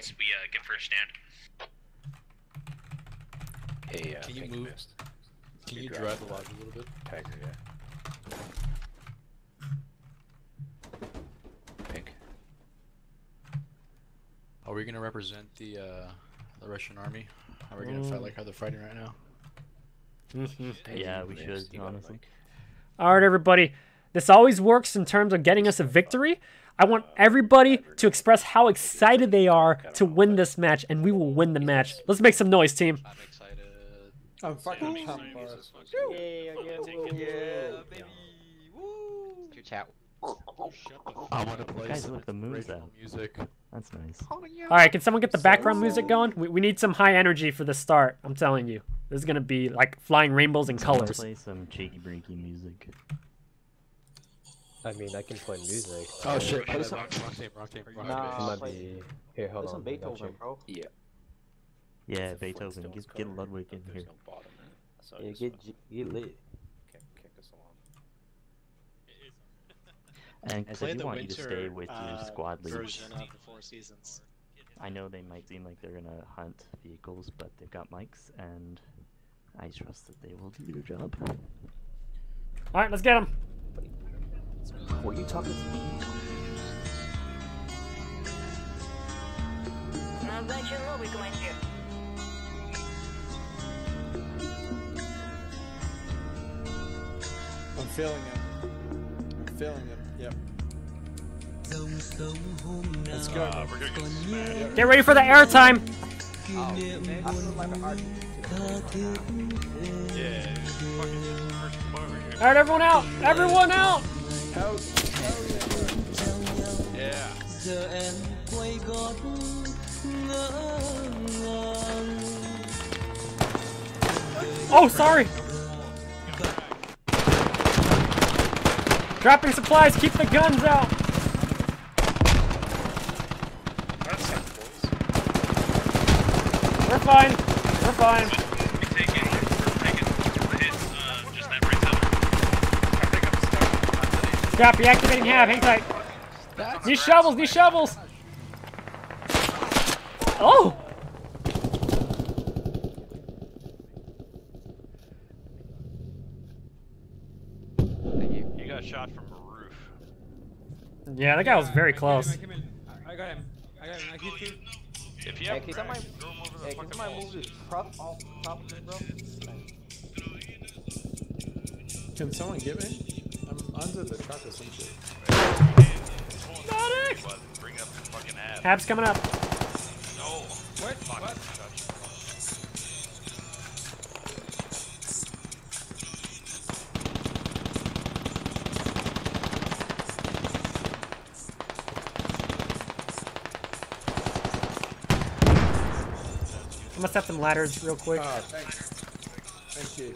once we uh, get first stand. Hey, uh, Can you move? Mist. Can You you drive drive the the lodge a little bit? Tiger, yeah. Pink. Are we gonna represent the uh, the Russian army? Are we gonna fight like how they're fighting right now? Yeah, we should, you got a honestly. All right, everybody. This always works in terms of getting us a victory. I want everybody to express how excited they are to win this match, and we will win the match. Let's make some noise, team. I'm excited. I'm fucking Yeah, pumped. me bro. too. I want to play Guys, some look, the moon's inspirational music. That's nice. All right, can someone get the background music going? We, we need some high energy for the start. I'm telling you, this is gonna be like flying rainbows and colors. Play some cheeky breaky music. I mean, I can play music. Oh shit! Play Wrong some- wrong team, wrong team, wrong Nah. team. Might play- be. Here, hold Play on. some I Beethoven, bro. Yeah. Yeah, It's Beethoven. Get, get Ludwig in here. no bottom in it. So Yeah, get wanna get lit. kick, kick us along. And Chris, I do the want you to stay winter, with your uh, squad leads. version of the Four Seasons. I know they might seem like they're gonna hunt vehicles, but they've got mics, and I trust that they will do their job. All right, let's get them. Were you talking to me? I'm feeling it. I'm feeling it. Yep. Let's go. Uh, we're gonna get. Get ready for the airtime. Yeah, fucking first bar here. All right, everyone out. Everyone out. Yeah. Oh, sorry. Dropping supplies. Keep the guns out. We're fine. We're fine. We take it. We're taking hits, uh, just that right side. I think I'm stuck. Hab. Hang tight. These shovels. These shovels. Oh. You got shot from a roof. Yeah, that guy was very close. I got him. I got him. I hit you. If you Hey, can crack, somebody, throw 'em over the hey, can somebody move this prop off top of me, bro? Can someone get me? I'm under the truck or some shit. Medic! But Bring up the fucking ab. Hab's coming up. No. What? Fuck. What? I'm gonna set some ladders real quick. Ah, thanks. Thank you.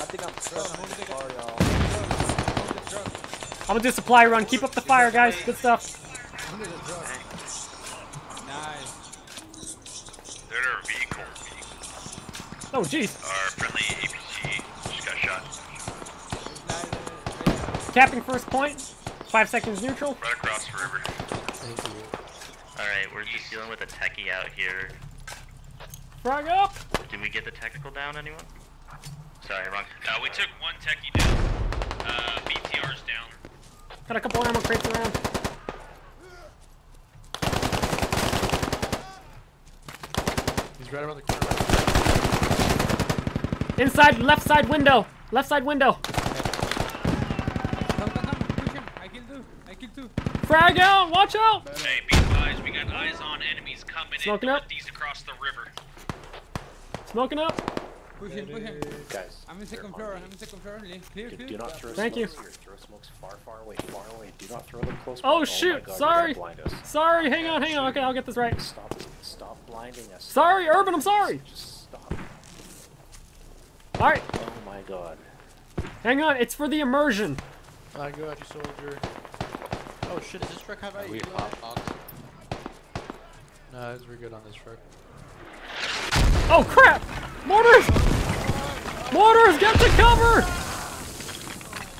I think I'm stuck on this car, y'all. I'm gonna do supply run. Keep up the fire, guys. Good stuff. Nice. They're in. Oh, jeez. Our friendly APC just got shot. Capping first point. Five seconds neutral. Right across the river. Alright, we're just dealing with a techie out here. Frog up. Did we get the technical down, anyone? Sorry, wrong. Uh, we took one techie down. BTR's down. Got a couple ammo crates around. He's right around the corner. Inside left side window. Left side window. Come, come, come. Push him. I killed two. I killed two. Frag out. Watch out. Hey, be advised, we got eyes on enemies coming Smoking in up. northeast across the river. Smoking up. Push him, push him. Guys, I'm in second they're floor. I'm in second floor. Clear, clear. Do, do not throw Thank you. here. Throw smokes far, far away, far away. Do not throw them close. Oh, oh by. shoot. my God, sorry. gonna Blind us. Sorry. Hang on. Hang on. Okay, I'll get this right. Stop, stop blinding us. Sorry, Urban. I'm sorry. Just stop. All right. Oh my God. Hang on. It's for the immersion. I got you, soldier. Oh shit, is this truck have we IED on pop? Nah, it's we're good on this truck. Oh crap! Mortars! Mortars, get to cover!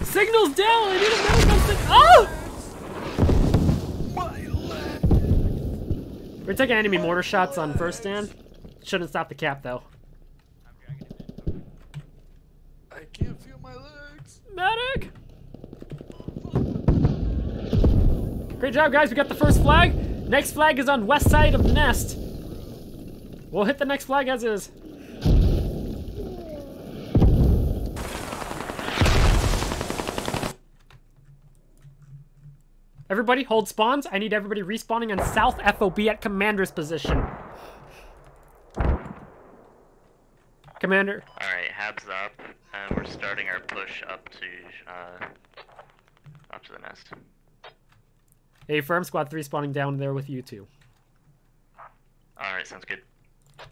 Signals down. I need a medical sig- Oh! Ah! We're taking enemy mortar shots on first stand. Shouldn't stop the cap though. I can't feel my legs. Medic! Great job, guys. We got the first flag. Next flag is on west side of the nest. We'll hit the next flag as is. Everybody, hold spawns. I need everybody respawning on south FOB at commander's position. Commander, Alright, Habs up, and we're starting our push up to, uh, up to the nest. A firm squad three spawning down there with you two. Alright, sounds good.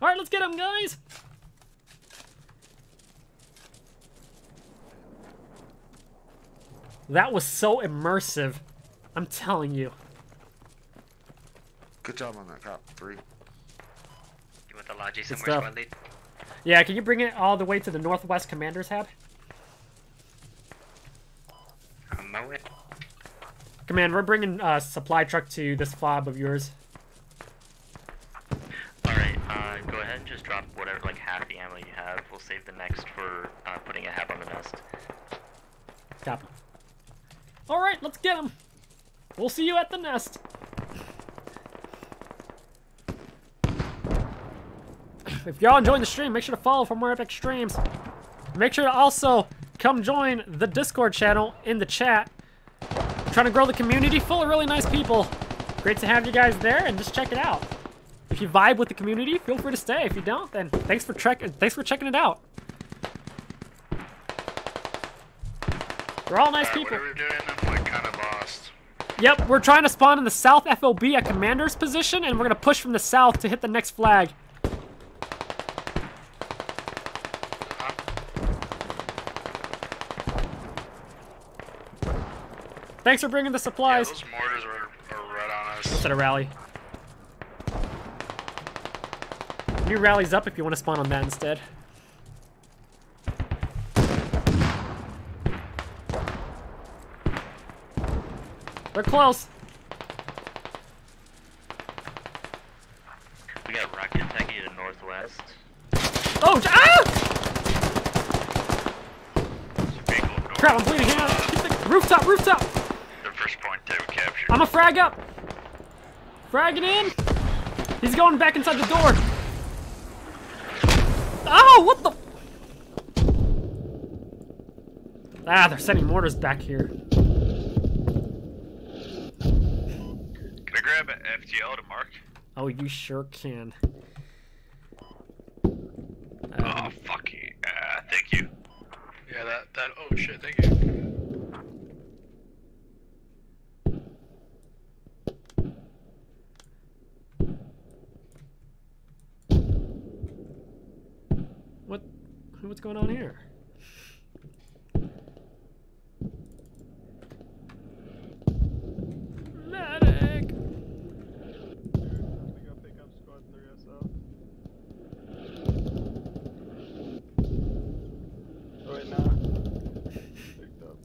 All right, let's get them, guys. That was so immersive. I'm telling you. Good job on that cop. Three. You want the Logi Good somewhere, stuff. squad lead? Yeah, can you bring it all the way to the northwest commander's hab? I'm On my way. Command, we're bringing a supply truck to this fob of yours. Alright, uh, go ahead and just drop whatever, like half the ammo you have. We'll save the next for, uh, putting a Hab on the nest. Copy. All right, let's get him. We'll see you at the nest. If y'all enjoying the stream, make sure to follow for more epic streams. Make sure to also come join the Discord channel in the chat. trying to grow the community full of really nice people. Great to have you guys there, and just check it out. If you vibe with the community, feel free to stay. If you don't, then thanks for thanks for checking it out. We're all nice people. What are we doing? I'm like kind of lost. Yep, we're trying to spawn in the south FOB at commander's position, and we're gonna push from the south to hit the next flag. Thanks for bringing the Yeah, supplies. those mortars are, are right on us. Let's at a rally. New rally's up if you want to spawn on that instead. We're close. We got rocket attacking to the northwest. Oh, ah! Crap, I'm bleeding out. The rooftop, rooftop. The first point they were captured. I'm a frag up. Fragging in. He's going back inside the door. Oh, what the? Ah, they're sending mortars back here. Can I grab an FTL to mark? Oh, you sure can. Oh, fuck you. Uh, thank you. Yeah, that that. Oh shit! Thank you. What? What's going on here? Medic. Right now. Picked up.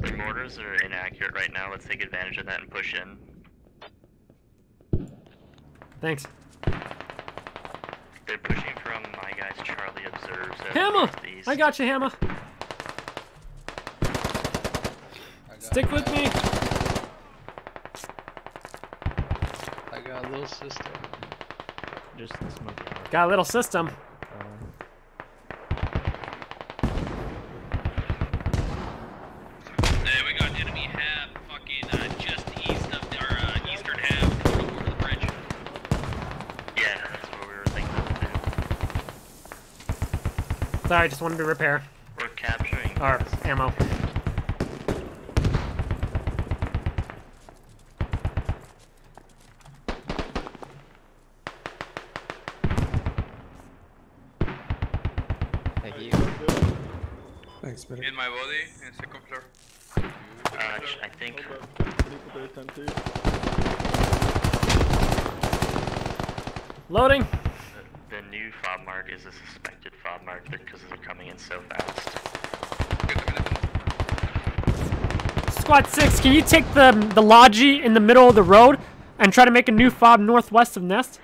Their mortars are inaccurate right now. Let's take advantage of that and push in. Thanks. They're pushing from my guys Charlie observes. Hammer! I got you, Hammer. Got, Stick with me. I got a little system. Just smoking. out. Got a little system. Uh, Hey, we got enemy hab fucking uh, just east of our uh, eastern half, over the bridge. yeah, that's what we were thinking of. Sorry, just wanted to repair. We're capturing. Or this. ammo. Thank you. Thanks, man. In my body, in second floor. Uh, I think Loading. the, the new fob mark is a suspected fob because they're coming in so fast. Squad 6, can you take the the Logi in the middle of the road and try to make a new fob northwest of Nest?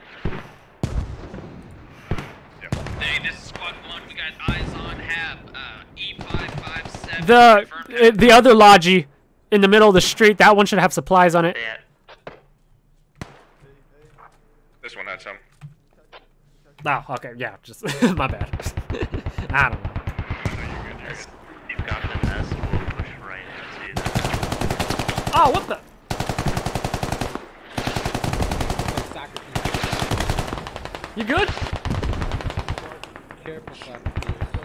Hey, this is Squad 1. We got eyes on Hab. Uh, E557. The uh, the other Logi in the middle of the street, that one should have supplies on it. Yeah. This one had some. Oh, okay, yeah, just my bad. I don't know. Oh, what the? You good?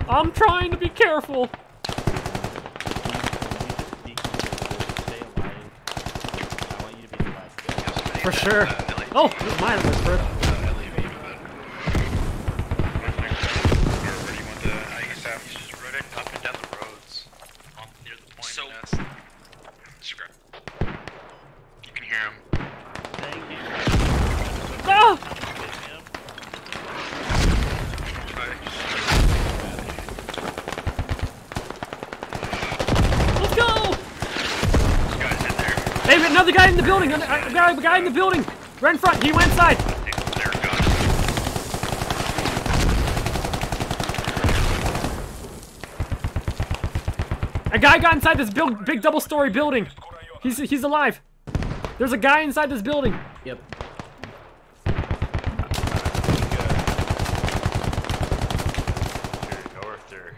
I'm trying to be careful. For sure. Oh, mine. Just running up and down the roads on, near the point So- nest. Scrap. You can hear him. Ah! Let's go! Guys in there. Hey, we got another guy in the building. Another- A guy, guy in the building. Right in front. He went inside. A guy got inside this build, big double-story building. He's he's alive. There's a guy inside this building. Yep. north or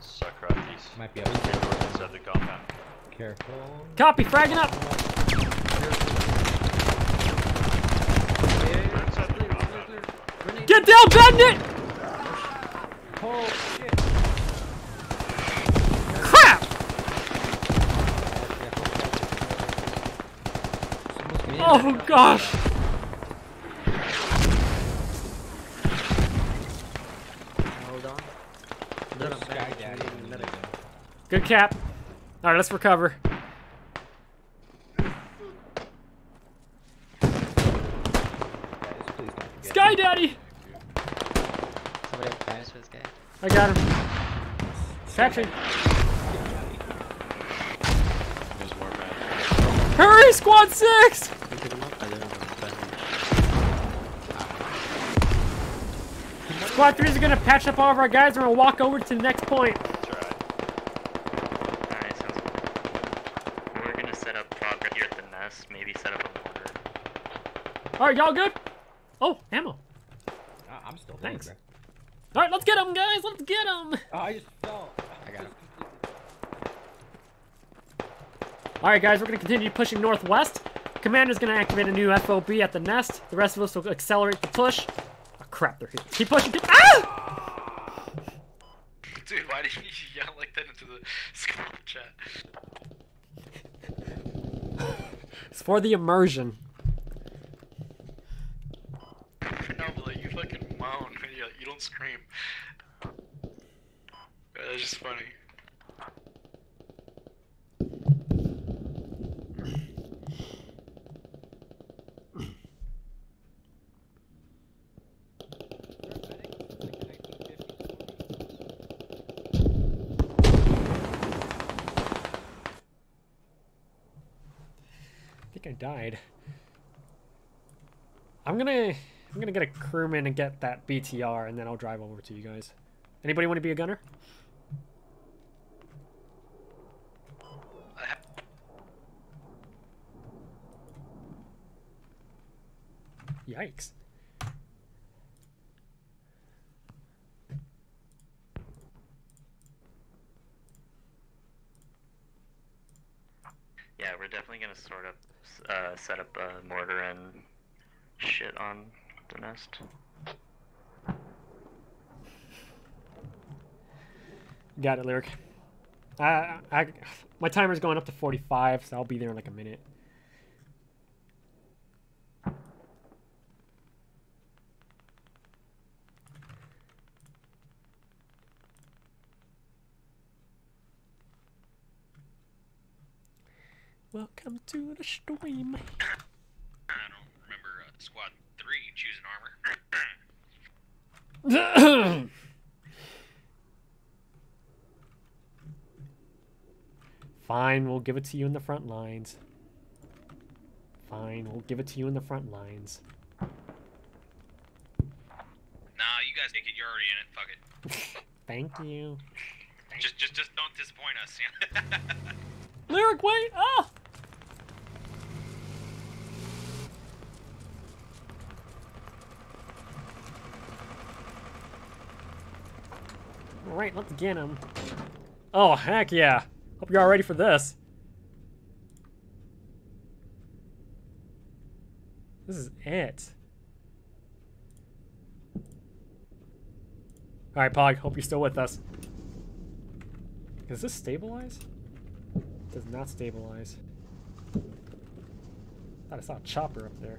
Socrates. Might be up. north inside the compound. Careful. Copy. Fragging up. You're inside the compound. Get down, Bandit! Oh shit. Crap! Oh gosh. Hold on. They're not Sky back. Daddy. in the middle. Good cap. All right, let's recover. Guys, please don't forget. Sky Daddy. Somebody have plans for this guy? I got him. Patrick. There's more bad. Hurry, Squad Six! Can pick him up? I don't know. Squad Three is gonna patch up all of our guys, and we'll walk over to the next point. Alright. Alright, sounds good. We're gonna set up fob right here at the nest, maybe set up a mortar. All right, y'all good? Oh, ammo. Ah, I'm still Thanks. All right, let's get them, guys. Let's get them. bro. Oh, I just fell. I got him. All right, guys, we're gonna continue pushing northwest. Commander's gonna activate a new FOB at the nest. The rest of us will accelerate the push. Oh crap, they're here. Keep pushing. Keep ah! Dude, why did you yell like that into the Skype chat? It's for the immersion. No, but like you fucking moan when you you don't scream. That's just funny. Died. I'm gonna I'm gonna get a crewman and get that BTR, and then I'll drive over to you guys. Anybody want to be a gunner? Yikes. Yeah, we're definitely gonna sort of uh, set up a mortar and shit on the nest. Got it, lyric. I, I, my timer's going up to 45, so I'll be there in like a minute. Welcome to the stream. I don't remember uh, Squad 3 choosing armor. Fine, we'll give it to you in the front lines. Fine, we'll give it to you in the front lines. Nah, you guys take it. You're already in it. Fuck it. Thank you. Just, just, just don't disappoint us. Lyric, wait! Ah! Alright, let's get him. Oh, heck yeah. Hope you're all ready for this. This is it. Alright, Pog, hope you're still with us. Does this stabilize? Does not stabilize. Thought I saw a chopper up there.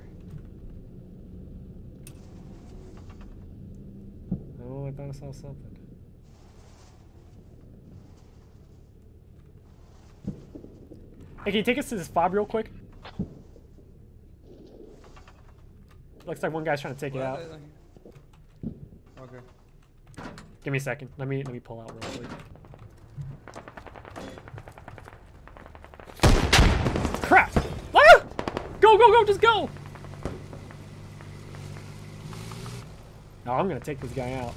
Oh, I thought I saw something. Hey, can you take us to this fob real quick? Looks like one guy's trying to take it out. Okay. Give me a second. Let me let me pull out real quick. Crap! Ah! Go go go! Just go! No, I'm gonna take this guy out.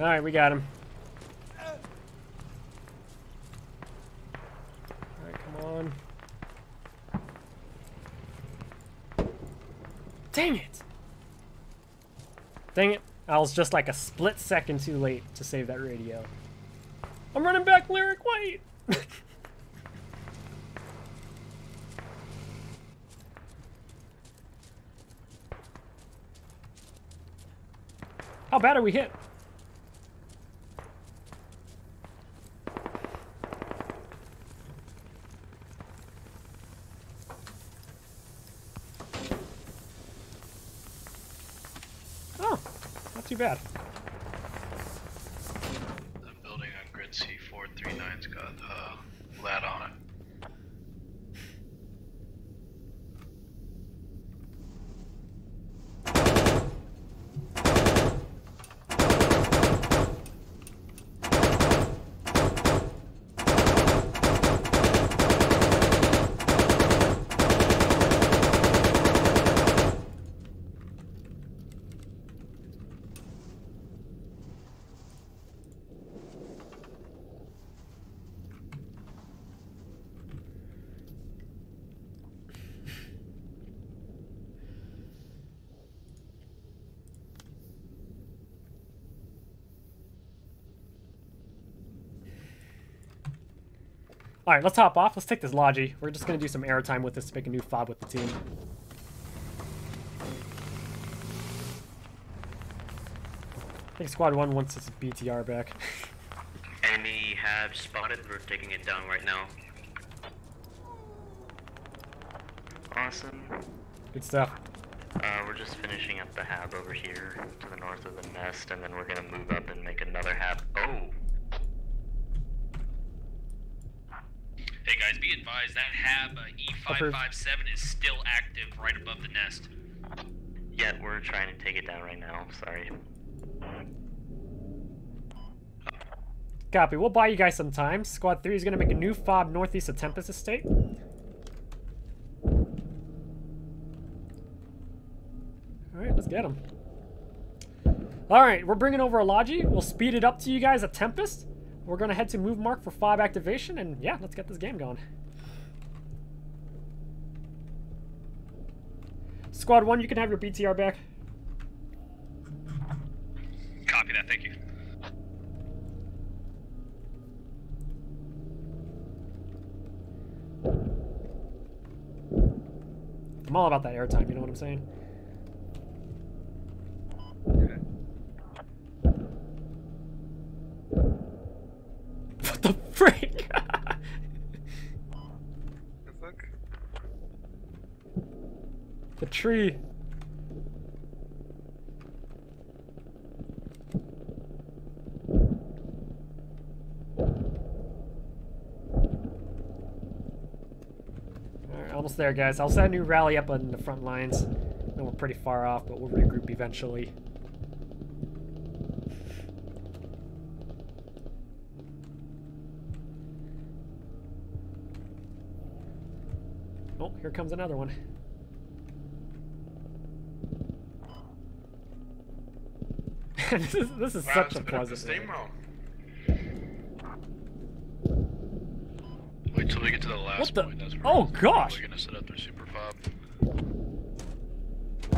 All right, we got him. All right, come on. Dang it! Dang it. I was just like a split second too late to save that radio. I'm running back, Lyric, wait! How bad are we hit? Oh, not too bad. The building on grid C439's got uh, lead on it. All right, let's hop off. Let's take this Logi. We're just gonna do some airtime with this to make a new fob with the team. I think Squad 1 wants its BTR back. Enemy have spotted. We're taking it down right now. Awesome. Good stuff. Uh, we're just finishing up the hab over here to the north of the nest, and then we're gonna move up and make another hab. Oh, hey guys, be advised that HAB uh, E557 is still active right above the nest. yeah, we're trying to take it down right now. Sorry. Copy. We'll buy you guys some time. Squad 3 is gonna make a new fob northeast of Tempest Estate. Alright, let's get him. Alright, we're bringing over a Logi. We'll speed it up to you guys at Tempest. We're gonna head to move mark for fob activation, and yeah, let's get this game going. Squad 1, you can have your BTR back. Copy that, thank you. I'm all about that airtime, you know what I'm saying? What the frick? The fuck? the tree. Alright, almost there, guys. I'll set a new rally up on the front lines. And we're pretty far off, but we'll regroup eventually. Here comes another one. this is this is Wow, such a pleasant. steamroll. Wait till we get to the last What the- point. That's oh, gosh! probably gonna set up their super fob.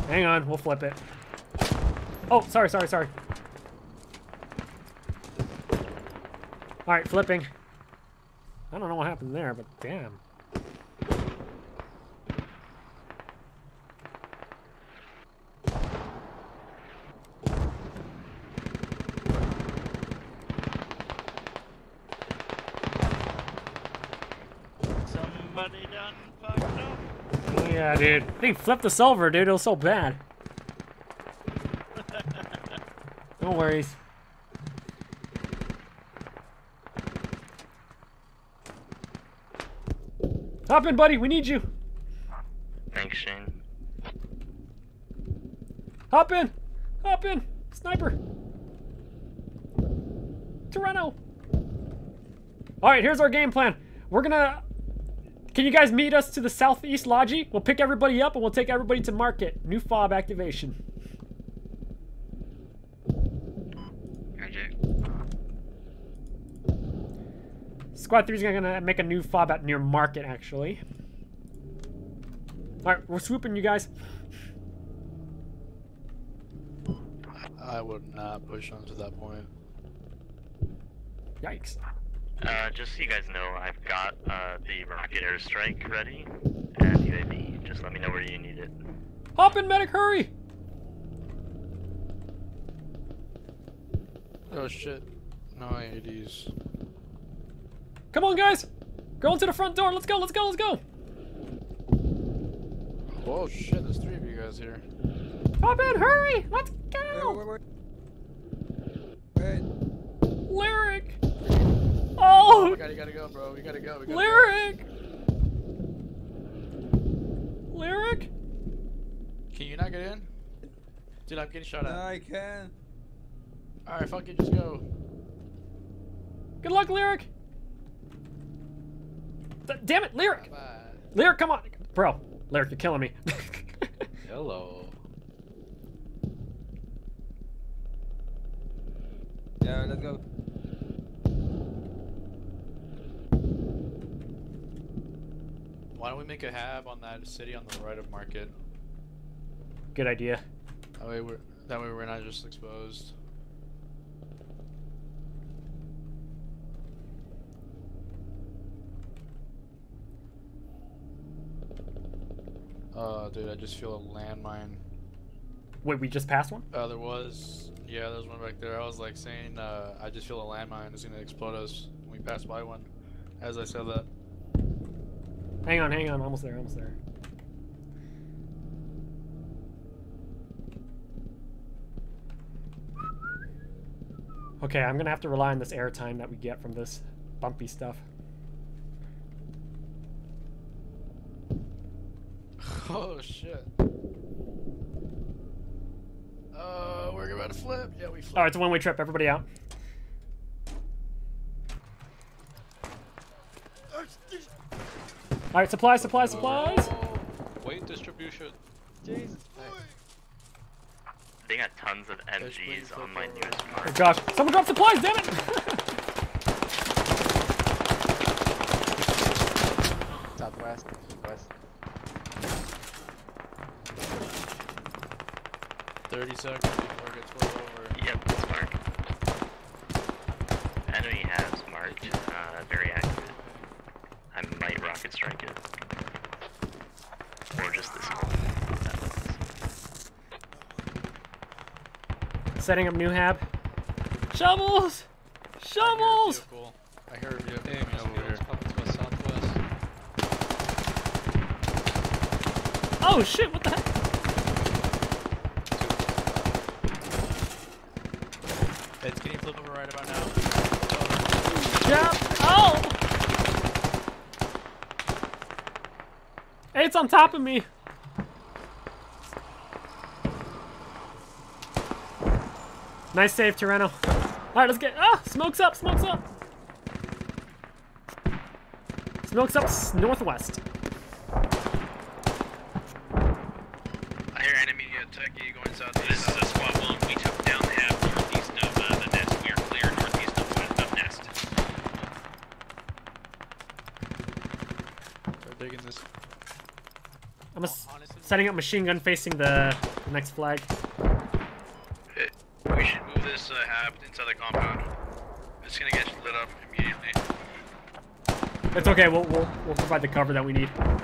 Hang on, we'll flip it. Oh, sorry, sorry, sorry. All right, flipping. I don't know what happened there, but damn. Somebody done fucked up. Oh, yeah, dude. They flipped the silver, dude. It was so bad. no worries. Hop in, buddy. We need you. Thanks, Shane. Hop in. Hop in. Sniper. Toronto. All right, here's our game plan. We're gonna. Can you guys meet us to the southeast Logi? We'll pick everybody up and we'll take everybody to market. New fob activation. Roger. Squad 3 is gonna make a new fob at near market, actually. All right, we're swooping, you guys. I would not push on to that point. Yikes. Uh, just so you guys know, I've got uh, the rocket airstrike ready and UAV. Just let me know where you need it. Hop in, medic, hurry! Oh shit. No AEDs. Come on, guys! Going to the front door. Let's go, let's go, let's go! Oh shit, there's three of you guys here. Hop in, hurry! Let's Wait, go! wait, wait. Wait. Lyric! Oh, we gotta, gotta go, bro. We gotta go. We gotta Lyric! Lyric? Can you not get in? Dude, I'm getting shot No, at. I can. Alright, fuck it, just go. Good luck, Lyric! D- damn it, Lyric! Bye. Lyric, come on! Bro, Lyric, you're killing me. Hello. Yeah, let's go. Why don't we make a hab on that city on the right of market? Good idea. That way we're that way we're not just exposed. Uh, dude, I just feel a landmine. Wait, we just passed one? Uh, there was, yeah, there's one back there. I was like saying, uh, I just feel a landmine is gonna explode us when we pass by one. As I said that. Hang on, hang on. Almost there, almost there. Okay, I'm gonna have to rely on this airtime that we get from this bumpy stuff. Oh shit. Uh, we're about to flip. Yeah, we flipped. Alright, it's a one-way trip. Everybody out. Alright, supplies, supplies, supplies! Weight distribution. Jesus. They got tons of MGs on my newest Oh gosh, someone dropped supplies, damn it! Southwest. West. 30 seconds before it gets rolled over. Yep, that's mark. Enemy has marked. Uh, very active. I might rocket strike it. Or just this one. Setting up new hab. Shovels! Shovels! I hear a vehicle coming over here. Oh shit, what the heck? It's on top of me. Nice save, Tyranno. All right, let's get... Ah, smoke's up, smoke's up. Smoke's up northwest. Setting up machine gun facing the, the next flag. Hey, we should move this uh, hab inside the compound. It's gonna get lit up immediately. It's okay. We'll we'll, we'll provide the cover that we need. All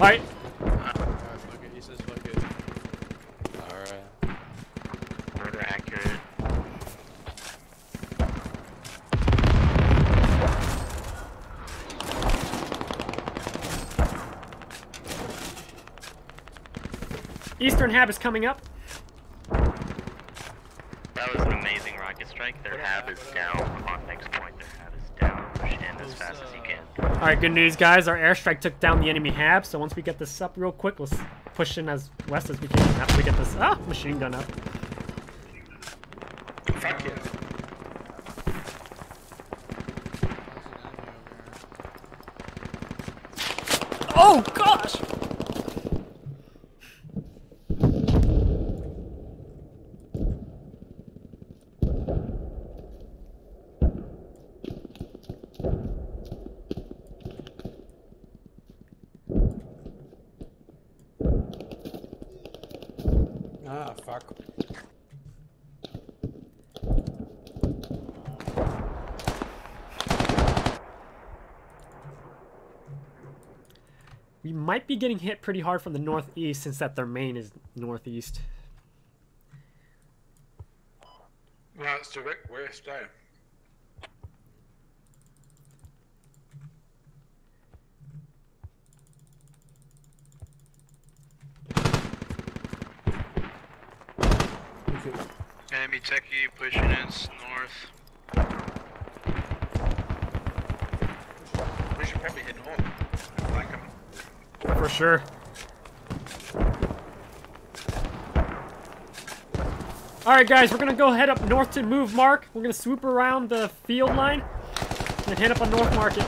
right. Alright, fuck it. He says fuck it. Alright. Murder accurate. Eastern Hab is coming up. That was an amazing rocket strike. Their hab is down on next point. Their hab is down. Push in as fast as you can. All right. Good news, guys. Our airstrike took down the enemy Hab. So once we get this up real quick, let's push in as west as we can after we get this ah machine gun up. Fuck yeah. Oh gosh! Might be getting hit pretty hard from the northeast since that their main is northeast. Right, it's direct west, eh? Okay. Enemy techie pushing in s- north. We should probably head north. Like 'em. For sure. Alright guys, we're gonna go head up north to move Mark. We're gonna swoop around the field line and head up on North Market.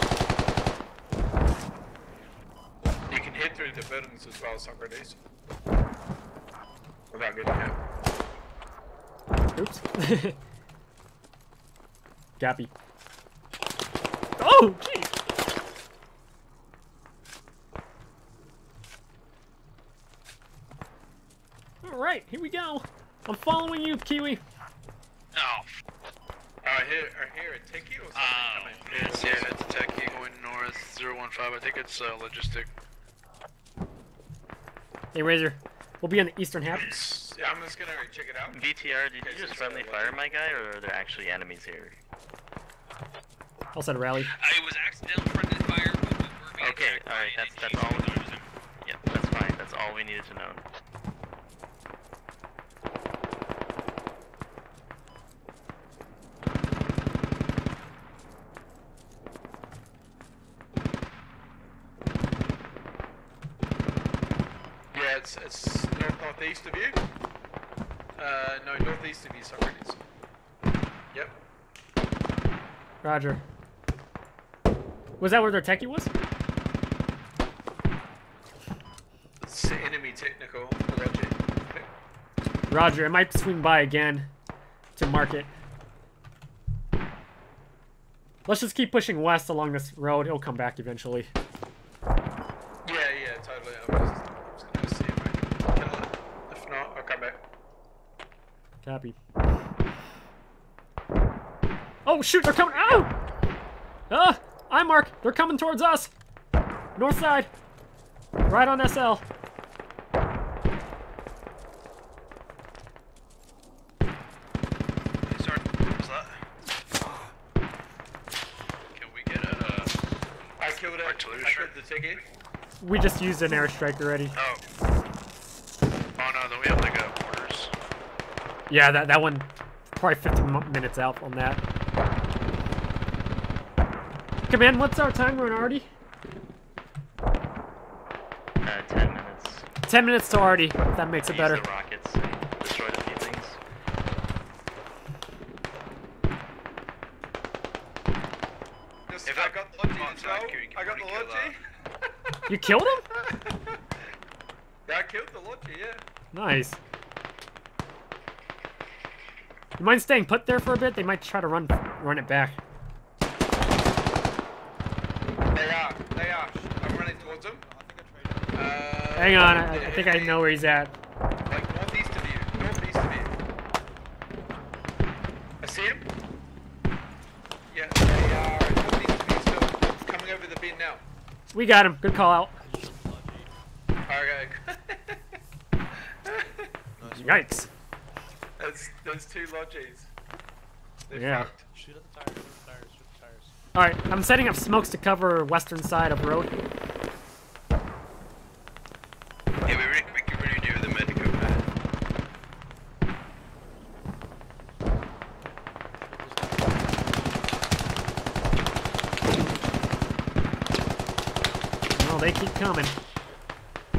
You can head through the buildings as well, Socrates. Without getting hit. Oops. Gappy. Oh, jeez. Alright, here we go. I'm following you, Kiwi. Oh, I hear, I hear a techie or something oh, coming. it's, yeah, it's a techie going north 015. I think it's uh, logistic. Hey, Razor. We'll be on the eastern half. Yeah, I'm just gonna check it out. BTR, did you so just friendly fire my guy, or are there actually enemies here? I'll set a rally. I was accidental friendly fire. but we were being Okay, alright, that's- that's all. so I was in- Yep, that's fine. That's all we needed to know. It's north northeast of you. Uh, no, northeast of you, Socrates. Yep. Roger. Was that where their techie was? It's enemy technical. Roger. Roger, I might swing by again to mark it. Let's just keep pushing west along this road. It'll come back eventually. Yeah, yeah, totally. I'm just, just gonna see if I can kill it. If not, I'll come back. Copy. Oh shoot, they're coming! Oh! Ah! I mark. They're coming towards us. North side. Right on SL. Hey, sorry, what was that? Can we get a? Uh, I killed it. Artillery I strike? killed the. We just used an airstrike already. oh. Oh no, then we have like a orders. Yeah, that that one probably 15 minutes out on that. Come what's our time run, Artie? Uh, 10 minutes. 10 minutes to Artie. That makes it better. rockets a few things. If I, got I got the you killed him? yeah, I killed the yeah. Nice. You mind staying put there for a bit? They might try to run run it back. Hang on, I, I think I know where he's at. Like northeast of you. Northeast of you. I see him. Yeah, they are northeast of you still. Coming over the bin now. We got him. Good call out. Okay. Yikes. That's those two logis. They're Yeah. fucked. Shoot at the tires, shoot at the tires, shoot at the tires. Alright, I'm setting up smokes to cover western side of road. Yeah, we really, we can really do the medical man. Oh, they keep coming. A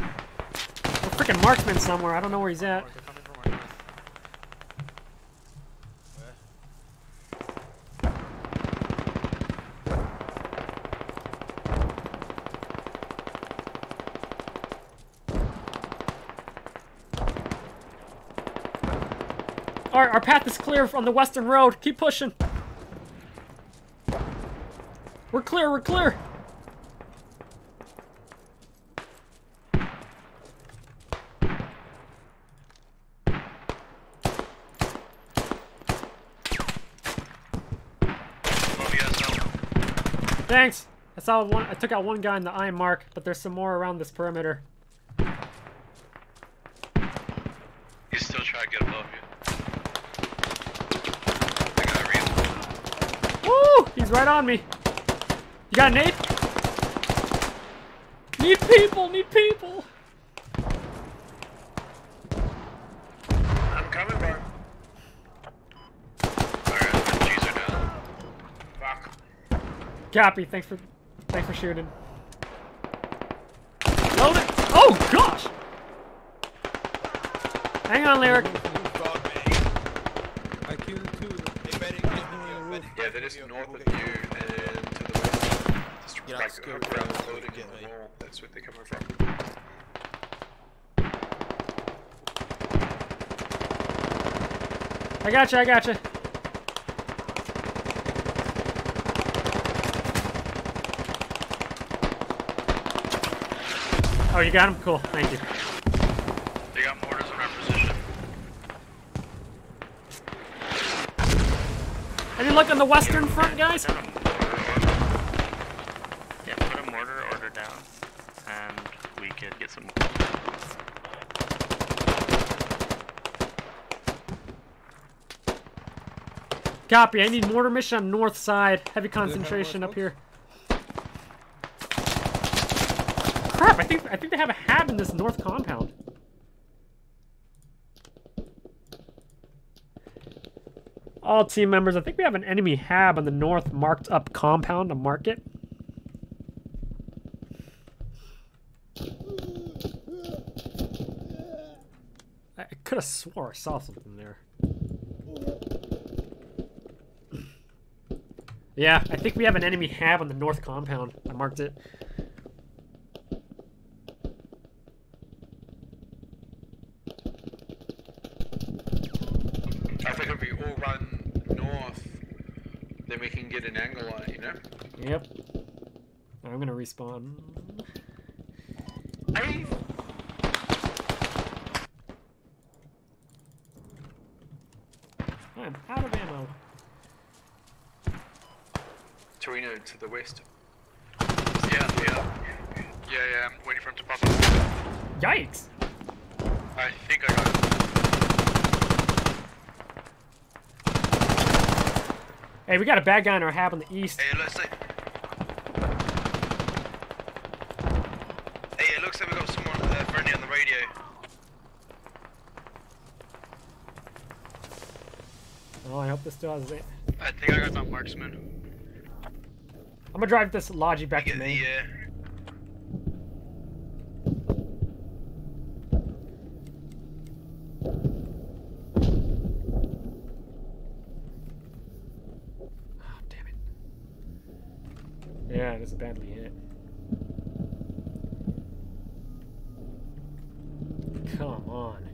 freaking marksman somewhere. I don't know where he's at. Alright, our path is clear on the western road. Keep pushing. We're clear, we're clear. Love you guys help. Thanks. I saw one. I took out one guy in the eye mark, but there's some more around this perimeter. He's still trying to get above you. I got a real. Woo! He's right on me. You got a nade? Need people, need people. I'm coming, bro. Alright, the G's are down. Fuck. Copy. Thanks for, thanks for shooting. Load it. Oh gosh! Hang on, lyric. I killed two. Yeah, they're just north of you and to the west. Just Yeah, like let's hook around the around building and the wall. That's where they're coming from. I got you. I got Oh, you got him. Cool. Thank you. They got mortars in our position. Any luck on the western front, guys? Put a mortar order. Yeah, put a mortar order down, and we could get some. Copy. I need mortar mission on north side. Heavy concentration up here. I think I think they have a hab in this north compound. All team members, I think we have an enemy hab on the north marked up compound to mark it. I could have swore I saw something there. Yeah, I think we have an enemy hab on the north compound. I marked it. I think if we all run north, then we can get an angle on it, you know? Yep. I'm gonna respawn. I'm out of ammo. Torino to the west. Yeah, yeah. Yeah, yeah, I'm waiting for him to pop up. Yikes! I think I got him. Hey, we got a bad guy in our hab on the east. Hey, let's see. Hey, it looks like we got someone uh, friendly on the radio. Oh, I hope this still has it. I think I got some marksman. I'm gonna drive this Logi back to me. the, uh, Oh, damn it. is badly hit. Come on.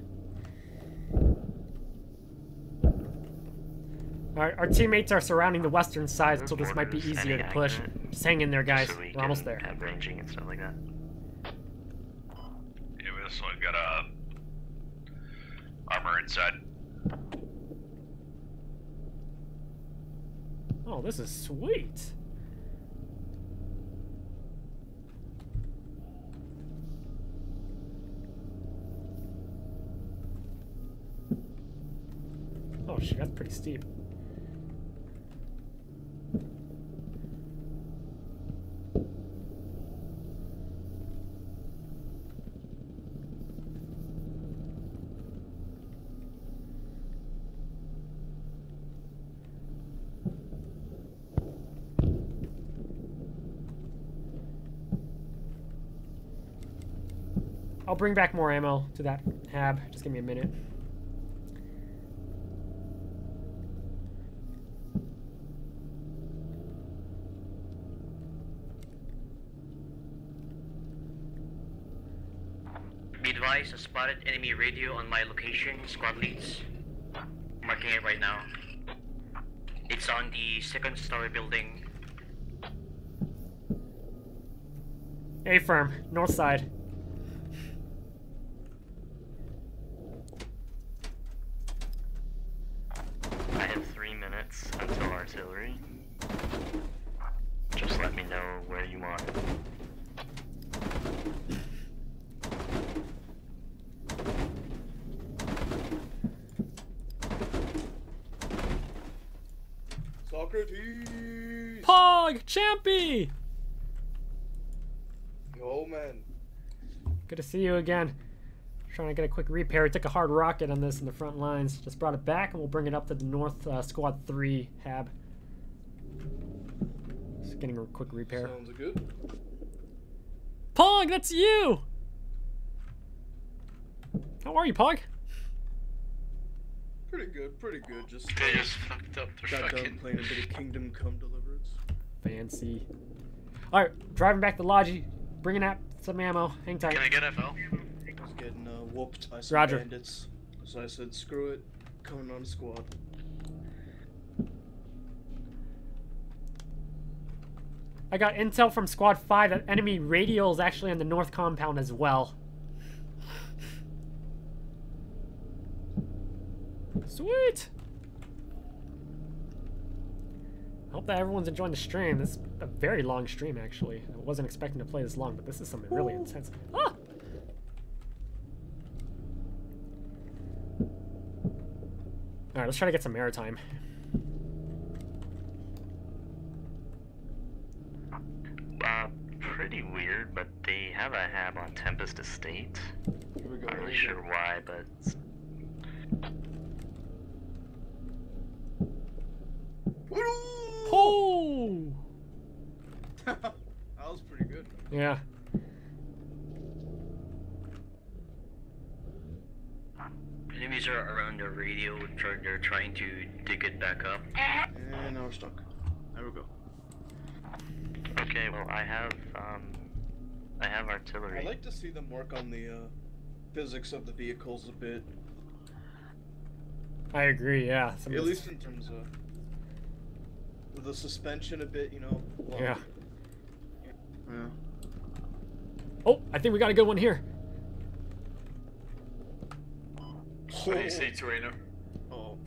Our, our teammates are surrounding the western side, so this might be easier to push. Just hang in there, guys. So we We're almost can there. Have ranging and stuff like that. Yeah, we also got uh, armor inside. Oh, this is sweet. Oh shit, that's pretty steep. Bring back more ammo to that hab. Just give me a minute. Be advised, I spotted enemy radio on my location, squad leads. Marking it right now. It's on the second story building. A firm, north side. I have three minutes until artillery. Just let me know where you want it. Socrates! Pog! Champy! Yo, man. Good to see you again. Trying to get a quick repair. Took a hard rocket on this in the front lines. Just brought it back, and we'll bring it up to the North uh, Squad 3 hab. Just getting a quick repair. Sounds good. Pog, that's you! How are you, Pog? Pretty good, pretty good. Just, They just fucked up their got done playing a bit of Kingdom Come Deliverance. Fancy. Alright, driving back to Logi. Bringing out some ammo. Hang tight. Can I get FL? I was getting uh, whooped by some Roger. bandits. So I said, screw it, coming on squad. I got intel from Squad 5 that enemy radio is actually on the north compound as well. Sweet! I hope that everyone's enjoying the stream. This is a very long stream, actually. I wasn't expecting to play this long, but this is something really intense. Ah! Alright, let's try to get some maritime. Uh, pretty weird, but they have a hab on Tempest Estate. Here we go. Not really sure why, but it's- Oh! that was pretty good. Yeah. Enemies are around the radio. They're trying to dig it back up. And now we're stuck. There we go. okay. Well, I have um, I have artillery. I artillery. like to see them work on the uh, physics of the vehicles a bit. I agree, yeah. Some At least in terms of the suspension a bit, you know. well, Yeah. Yeah. Oh, I think we got a good one here. What do you say, Torino? Oh.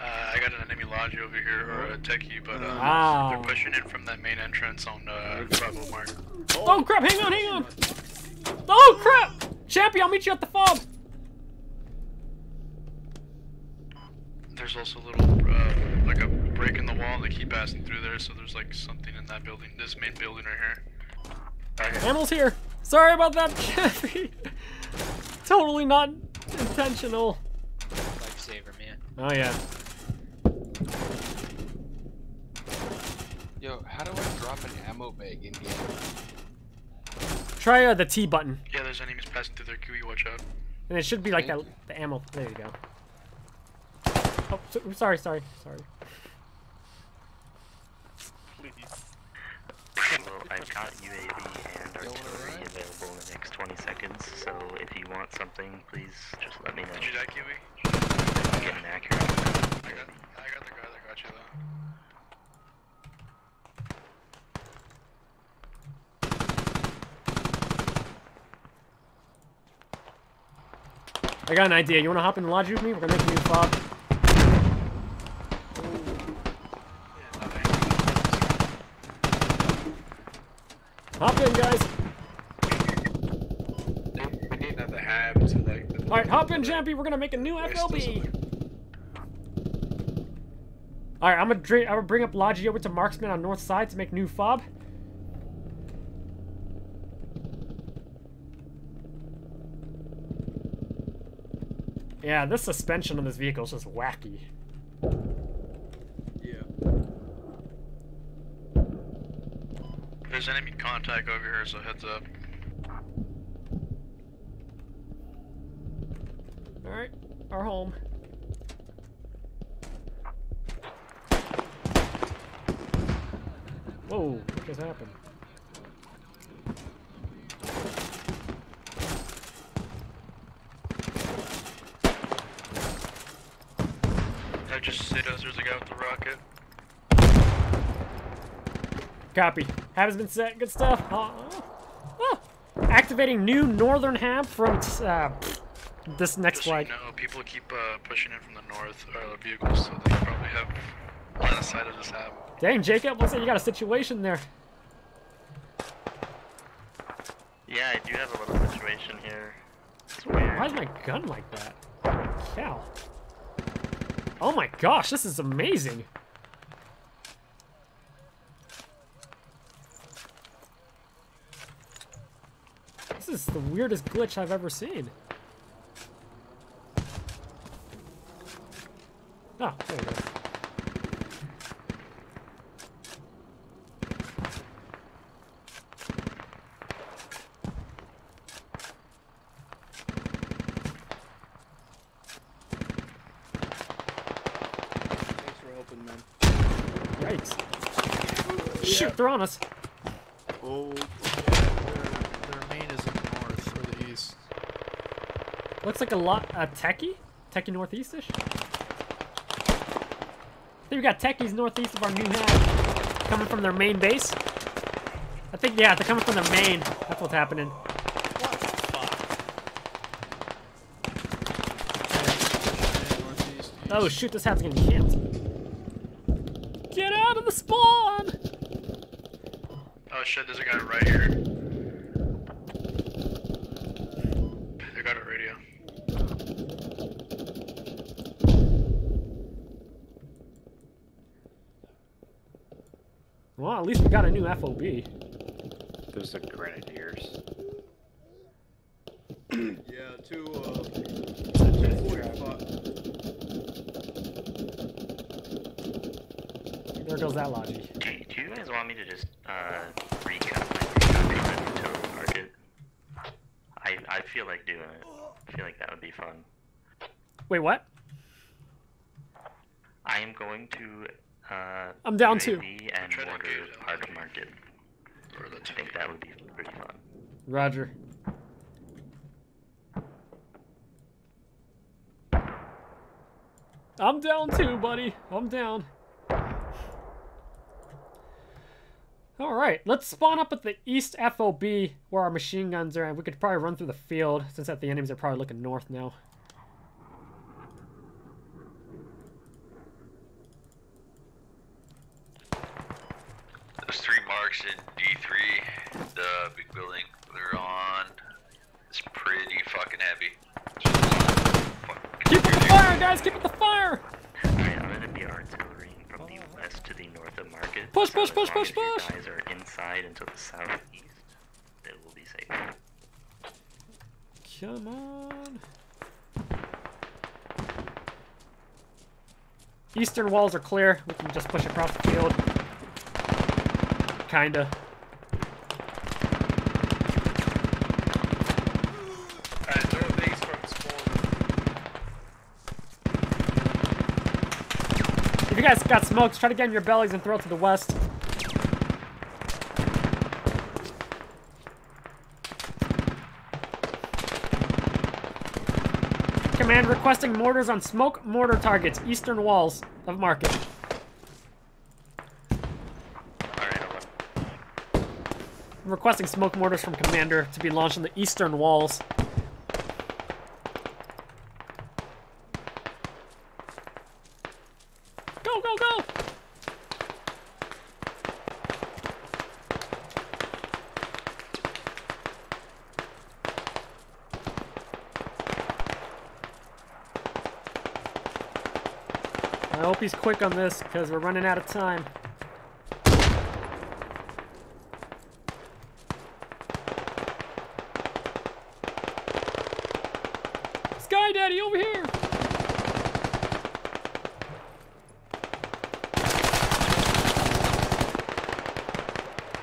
Uh, I got an enemy logi over here, or a techie, but uh, Wow. they're pushing in from that main entrance on uh, Bravo Mark. Oh crap, hang on, hang on! Oh crap! Champy, I'll meet you at the fob! There's also a little, uh, like a break in the wall, and they keep passing through there, so there's like something in that building, this main building right here. Ammo's here! Sorry about that, Champy! totally not intentional. Lifesaver, man. Oh yeah. Yo, how do I drop an ammo bag in here? Try uh, the T button. Yeah, there's enemies passing through there, QE, watch out. And it should be like that, the ammo. There you go. Oh, so, sorry, sorry, sorry. Well, I I've got UAV and artillery available in the next 20 seconds, so if you want something, please just let me know. Did you die, Kiwi? Get an accurate. I got, I got the guy that got you though. I got an idea. You want to hop in the logi with me? We're gonna make a new fob. Hop in, guys. We need another hab to like. All right, hop in, Jampy. We're gonna make a new FOB. All right, I'm gonna dra- I'm gonna bring up Logi over to Marksman on north side to make new fob. Yeah, this suspension on this vehicle is just wacky. There's enemy contact over here, so heads up. All right, our home. Whoa, what just happened? I just hit us. There's a guy with the rocket. Copy. Hab has been set. Good stuff. Uh, ah. Activating new northern hab from uh, this next Just so you flight. know, people keep uh, pushing in from the north, uh, the vehicles, so they probably have line of sight of this hab. Dang, Jacob, looks like you got a situation there. Yeah, I do have a little situation here. Why is my gun like that? Cow. Oh my gosh, this is amazing. This is the weirdest glitch I've ever seen. Oh, there it is. Thanks for helping, man. Yikes. Shoot, they're on us. Oh. Their main is in the north or the east. Looks like a lot. A techie? Techie northeastish? We got techies northeast of our new hab. Coming from their main base. I think, yeah, they're coming from their main. That's what's happening. Oh shoot, this hab's getting canceled. Get out of the spawn! Oh shit, there's a guy right here. They got a radio. Well, at least we got a new FOB. There's the grenadiers. Yeah, two, uh, two forty-five. There goes that logi. Do, do you guys want me to just uh, recap my recap at market? I I feel like doing it. I feel like that would be fun. Wait, what? I am going to. Uh, I'm down too. UAV and mortar part of market. I think that would be pretty fun. Roger. I'm down too, buddy. I'm down. Alright, let's spawn up at the east FOB where our machine guns are, and we could probably run through the field, since that the enemies are probably looking north now. Eastern walls are clear. We can just push across the field. Kinda. If you guys got smokes, try to get in your bellies and throw it to the west. Command requesting mortars on smoke mortar targets, eastern walls of market. I'm requesting smoke mortars from Commander to be launched on the eastern walls. Go, go, go! I hope he's quick on this because we're running out of time. Sky Daddy, over here!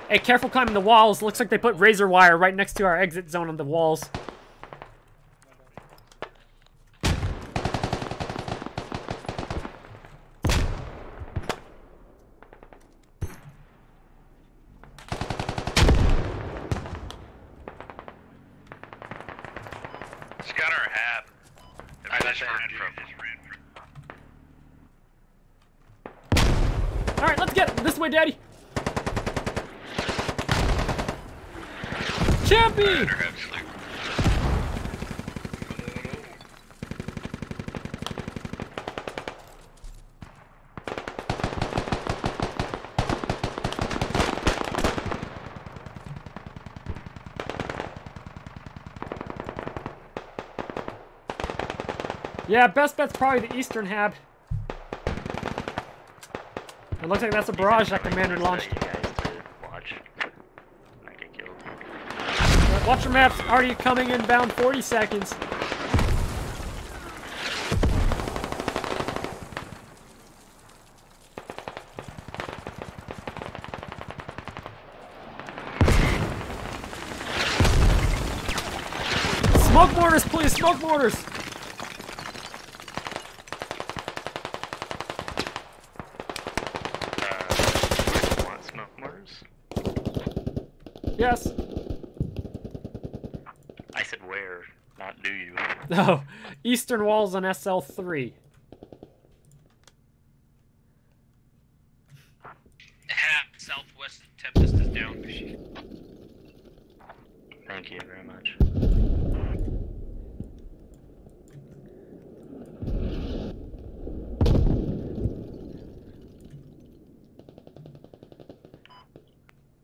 Hey, careful climbing the walls. Looks like they put razor wire right next to our exit zone on the walls. It's got our hab. I just ran from. Alright, let's get it. This way, Daddy. Champion! Yeah, best bet's probably the eastern hab. It looks like that's a barrage that Commander launched. watch. Your maps. Already coming inbound 40 seconds. Smoke mortars, please. Smoke mortars. Want smoke mortars? Yes. I said where, not do you. No. Eastern walls on SL3. Hab southwest Tempest is down. Thank you very much.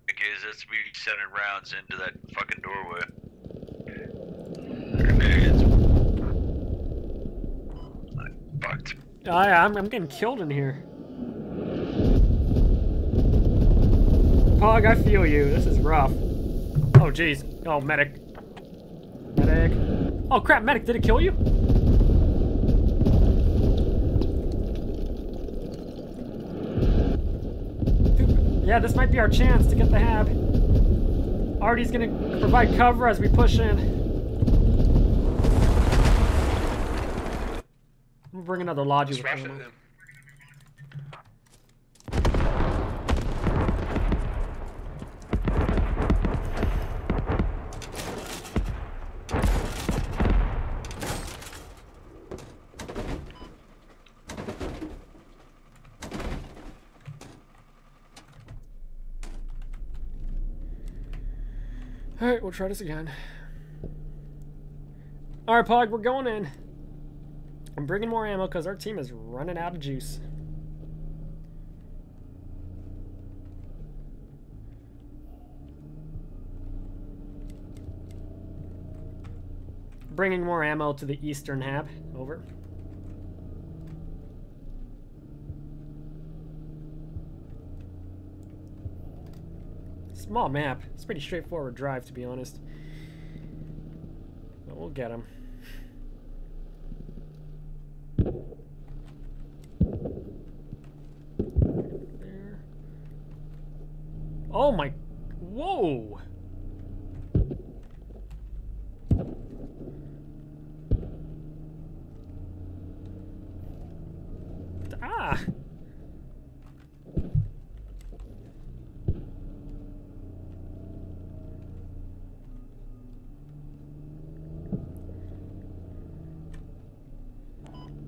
Okay, that's me sending rounds into that fucking doorway. Fucked. Oh, yeah, I'm, getting killed in here. Pog, I feel you. This is rough. Oh, jeez. Oh, medic. Medic. Oh, crap, medic. Did it kill you? Yeah, this might be our chance to get the hab. Artie's gonna provide cover as we push in. I'm gonna bring another Just with rush me. at them. Alright, we'll try this again. Alright, Pog, we're going in. I'm bringing more ammo because our team is running out of juice. Bringing more ammo to the eastern hab. Over. Small map. It's pretty straightforward drive, to be honest. But we'll get him. There. Oh my... Whoa! Ah!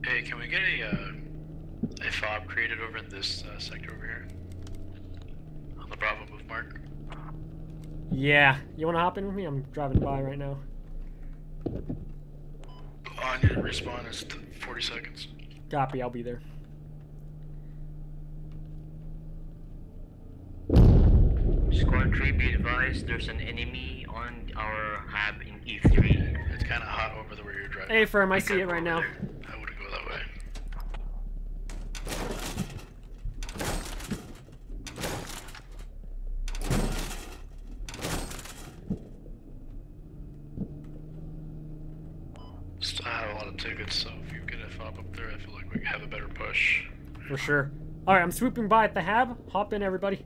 Hey, can we get a uh, a fob created in this uh, sector over here? On the Bravo move mark. Yeah. You wanna hop in with me? I'm driving by right now. Oh, I need to respawn. It's 40 seconds. Copy, I'll be there. Squad 3, be advised, there's an enemy on our hab in E3. It's kind of hot over there where you're driving. Hey, firm, I see it right now. I wouldn't go that way. Still have a lot of tickets, so if you get a fob up there, I feel like we have a better push. For sure. Alright, I'm swooping by at the hab. Hop in, everybody.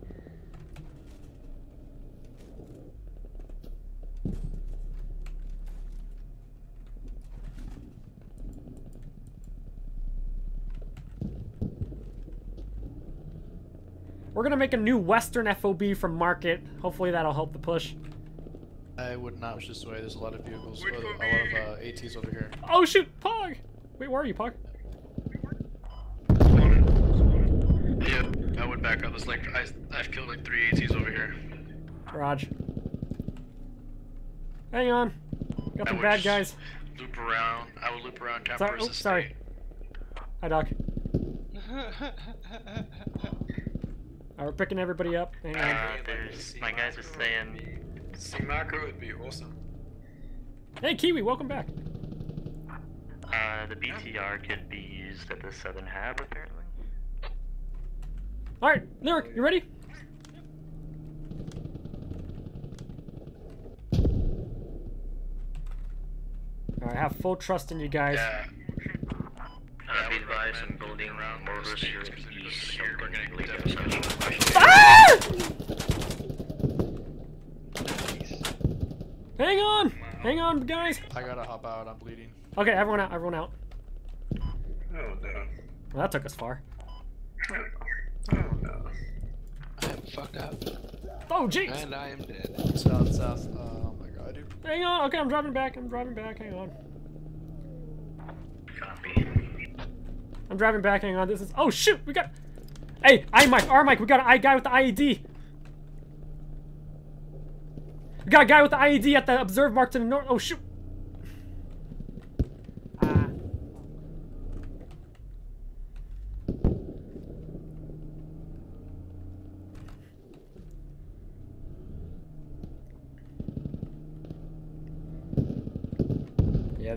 We're gonna make a new Western FOB from Market. Hopefully that'll help the push. I would not wish this way. There's a lot of vehicles, a lot of uh, ATs over here. Oh shoot, Pog! Wait, where are you, Pog? Yeah, I would back up. It's like I, I've killed like three ATs over here. Raj. Hang on. Got I some bad guys. Loop around. I would loop around town Sorry, versus oops, sorry. Hi, Doc. Alright, we're picking everybody up. Hang on. Uh, there's, my guys are saying See Marco would be awesome. Hey, Kiwi, welcome back. uh, the BTR could be used at the southern hab, apparently. Alright, Lyric, you ready? Alright, I have full trust in you guys. Yeah. Uh, be advised, I'm building mortars here in east, so we're gonna leave them Ah! Hang on! Hang on, guys! I gotta hop out. I'm bleeding. Okay, everyone out, everyone out. Oh no. Well, that took us far. Oh no. I am fucked up. Oh, jeez! And I am dead. South, south. Oh, oh my god, dude. Hang on, okay, I'm driving back, I'm driving back, hang on. Copy. I'm driving back, hang on, this is- Oh, shoot, we got- Hey, I Mike, R Mike, we got an I guy with the IED! We got a guy with the IED at the observe mark to the north- Oh, shoot! Ah.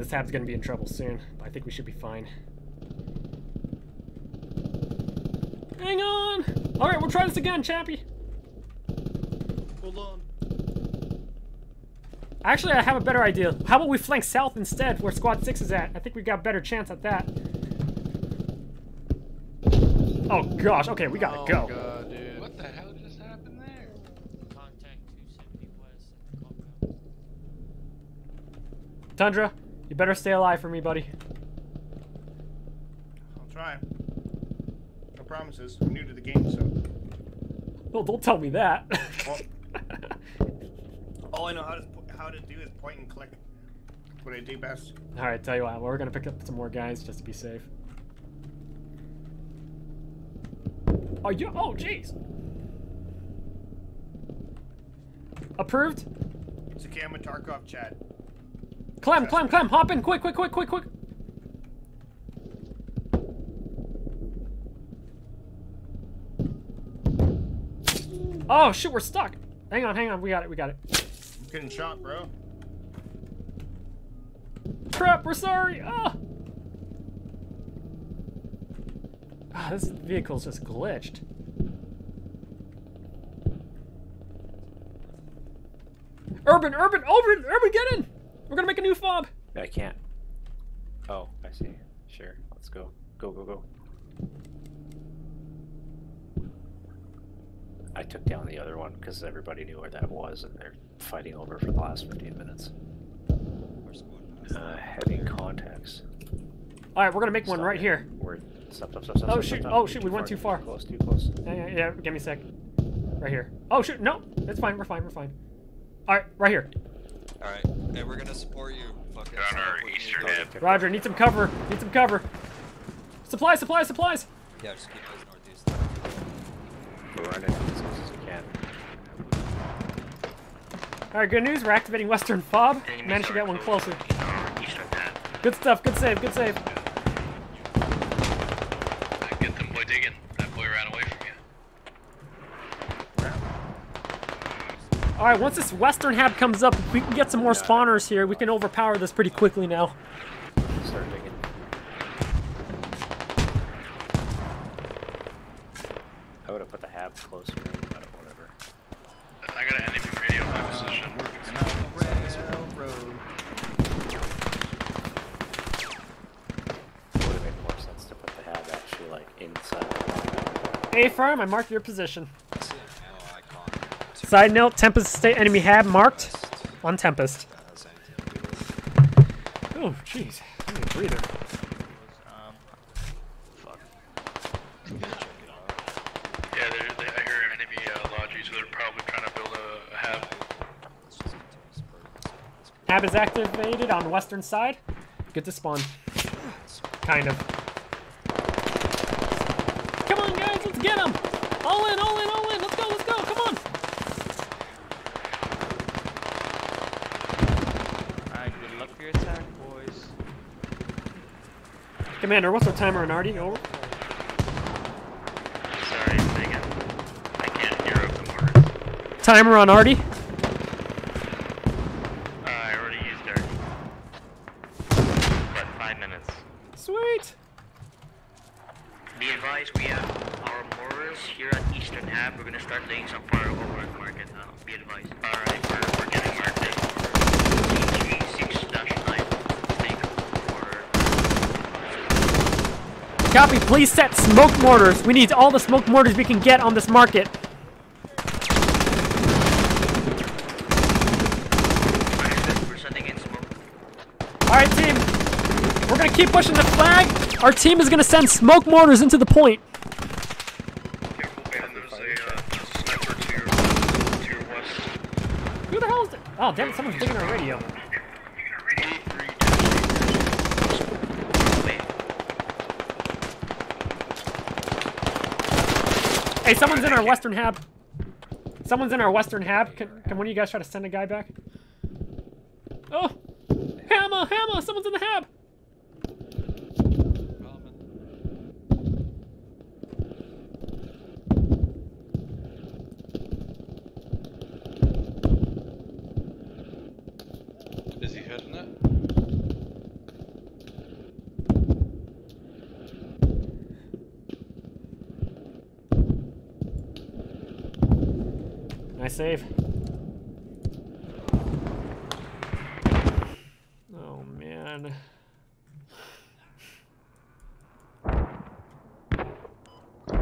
Yeah, this hab's gonna be in trouble soon, but I think we should be fine. Hang on! Alright, we'll try this again, Chappie! Hold on. Actually, I have a better idea. How about we flank south instead, where Squad 6 is at? I think we got a better chance at that. Oh gosh, okay, we gotta oh go. god, dude. What the hell just happened there? Contact 270 west. Tundra, you better stay alive for me, buddy. I'll try. No promises. I'm new to the game, so. Well, don't tell me that. Well, all I know how to how to do is point and click. What I do best. Alright, tell you what, we're gonna pick up some more guys just to be safe. Oh, you- oh, jeez! Approved? It's a Gamma Tarkov chat. Clem, Clem, Clem, hop in, quick, quick, quick, quick, quick! Oh, shoot, we're stuck! Hang on, hang on, we got it, we got it. I'm getting shot, bro. Crap, we're sorry! Ah! Ah, this vehicle's just glitched. Urban, urban, urban, urban, get in! We're gonna make a new fob! I can't. Oh, I see. Sure, let's go. Go, go, go. I took down the other one because everybody knew where that was and they're fighting over for the last 15 minutes. Uh, heavy contacts. Alright, we're gonna make one right it. here. We're stop, stop, stop, stop. Oh stop, shoot, stop. oh shoot, we went too far. Too Close, too close. Yeah, yeah, yeah, give me a sec. Right here. Oh shoot, no! It's fine, we're fine, we're fine. Alright, right here. Alright, hey, we're gonna support you. Fucking Down our eastern end. Roger, need some cover. Need some cover. Supplies, supplies, supplies. Yeah, just keep those northeast. We're running as close as we can. All right, good news. We're activating Western Fob. Managed to get one close closer. to our eastern hab. Good stuff. Good save. Good save. Get them boy digging. That boy ran away from you. All right, once this Western Hab comes up, if we can get some more spawners here, we can overpower this pretty quickly now. Start digging. I would have put the hab closer, but whatever. I got an enemy radio in my position. It would have made more sense to put the hab actually like inside. A firm, I marked your position. Side note: Tempest State enemy Hab marked on Tempest. Oh, jeez. I need a breather. Yeah, they're, they, I hear enemy uh, logi, so they're probably trying to build a, a hab. Hab is activated on western side. Good to spawn. Kind of. Come on, guys, let's get him! All in, all in, all in! Let's go, let's go! Come on! Alright, good luck for your attack, boys. Commander, what's our timer on Artie? Over. Sorry, say again. I can't hear open orders. Timer on Artie. Uh, I already used our. But five minutes. Sweet. Be advised, we have our mortars here at Eastern Hab. We're gonna start laying some fire over at market now. Be advised. Alright, we're, we're getting marked in for 6 9 Copy. Please set smoke mortars. We need all the smoke mortars we can get on this market. We're sending in smoke. All right, team. We're gonna keep pushing the flag. Our team is gonna send smoke mortars into the point. Who the hell is it? Oh, damn it! Someone's digging our radio. Hey, someone's in our western hab. Someone's in our western hab. Can, can one of you guys try to send a guy back? Oh! Hammer! Hammer! Someone's in the hab! Save. Oh, man.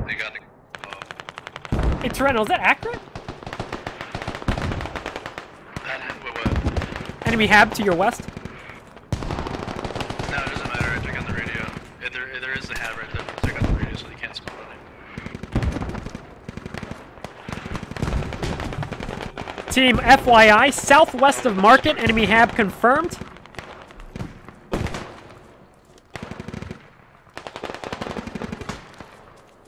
They got the. Uh, hey, Torrento, is that accurate? Enemy hab to your west. No, it doesn't matter. I took on the radio. Yeah, there, there is a hab right there, but I took on the radio so they can't spawn on it. Team FYI, southwest of market, enemy hab confirmed.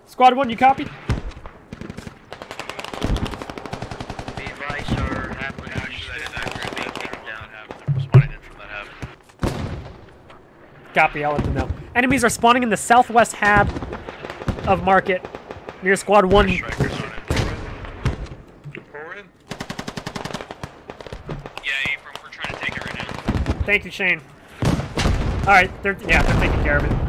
Squad 1, you copy? Copy, I'll let them know. Enemies are spawning in the southwest hab of market near squad 1. Yeah, Abram, we're trying to take it right now. Thank you, Shane. Alright, they're yeah, they're taking care of it.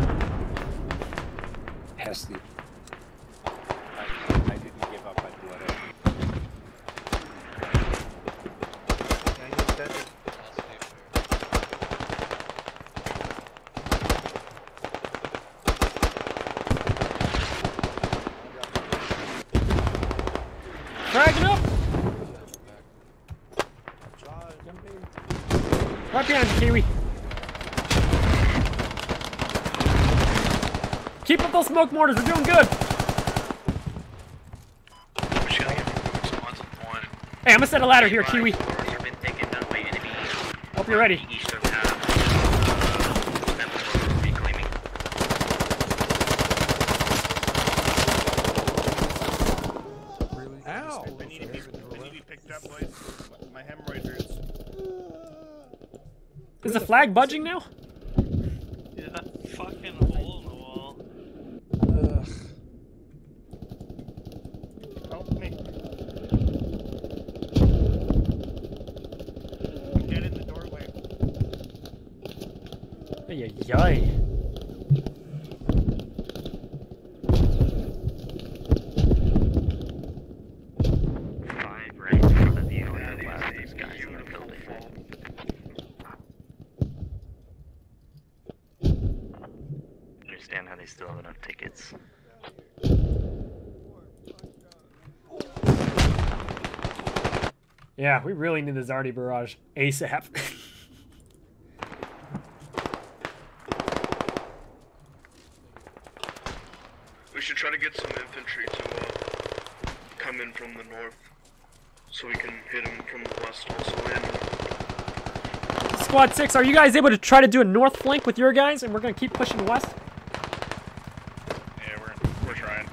those smoke mortars. We're doing good. Hey, I'm gonna set a ladder here, Kiwi. Hope you're ready. Ow! Is the flag budging now? Yeah, we really need the Zardy barrage ASAP. We should try to get some infantry to uh, come in from the north, so we can hit them from the west also. And Squad 6, are you guys able to try to do a north flank with your guys and we're going to keep pushing west? Yeah, we're, we're trying.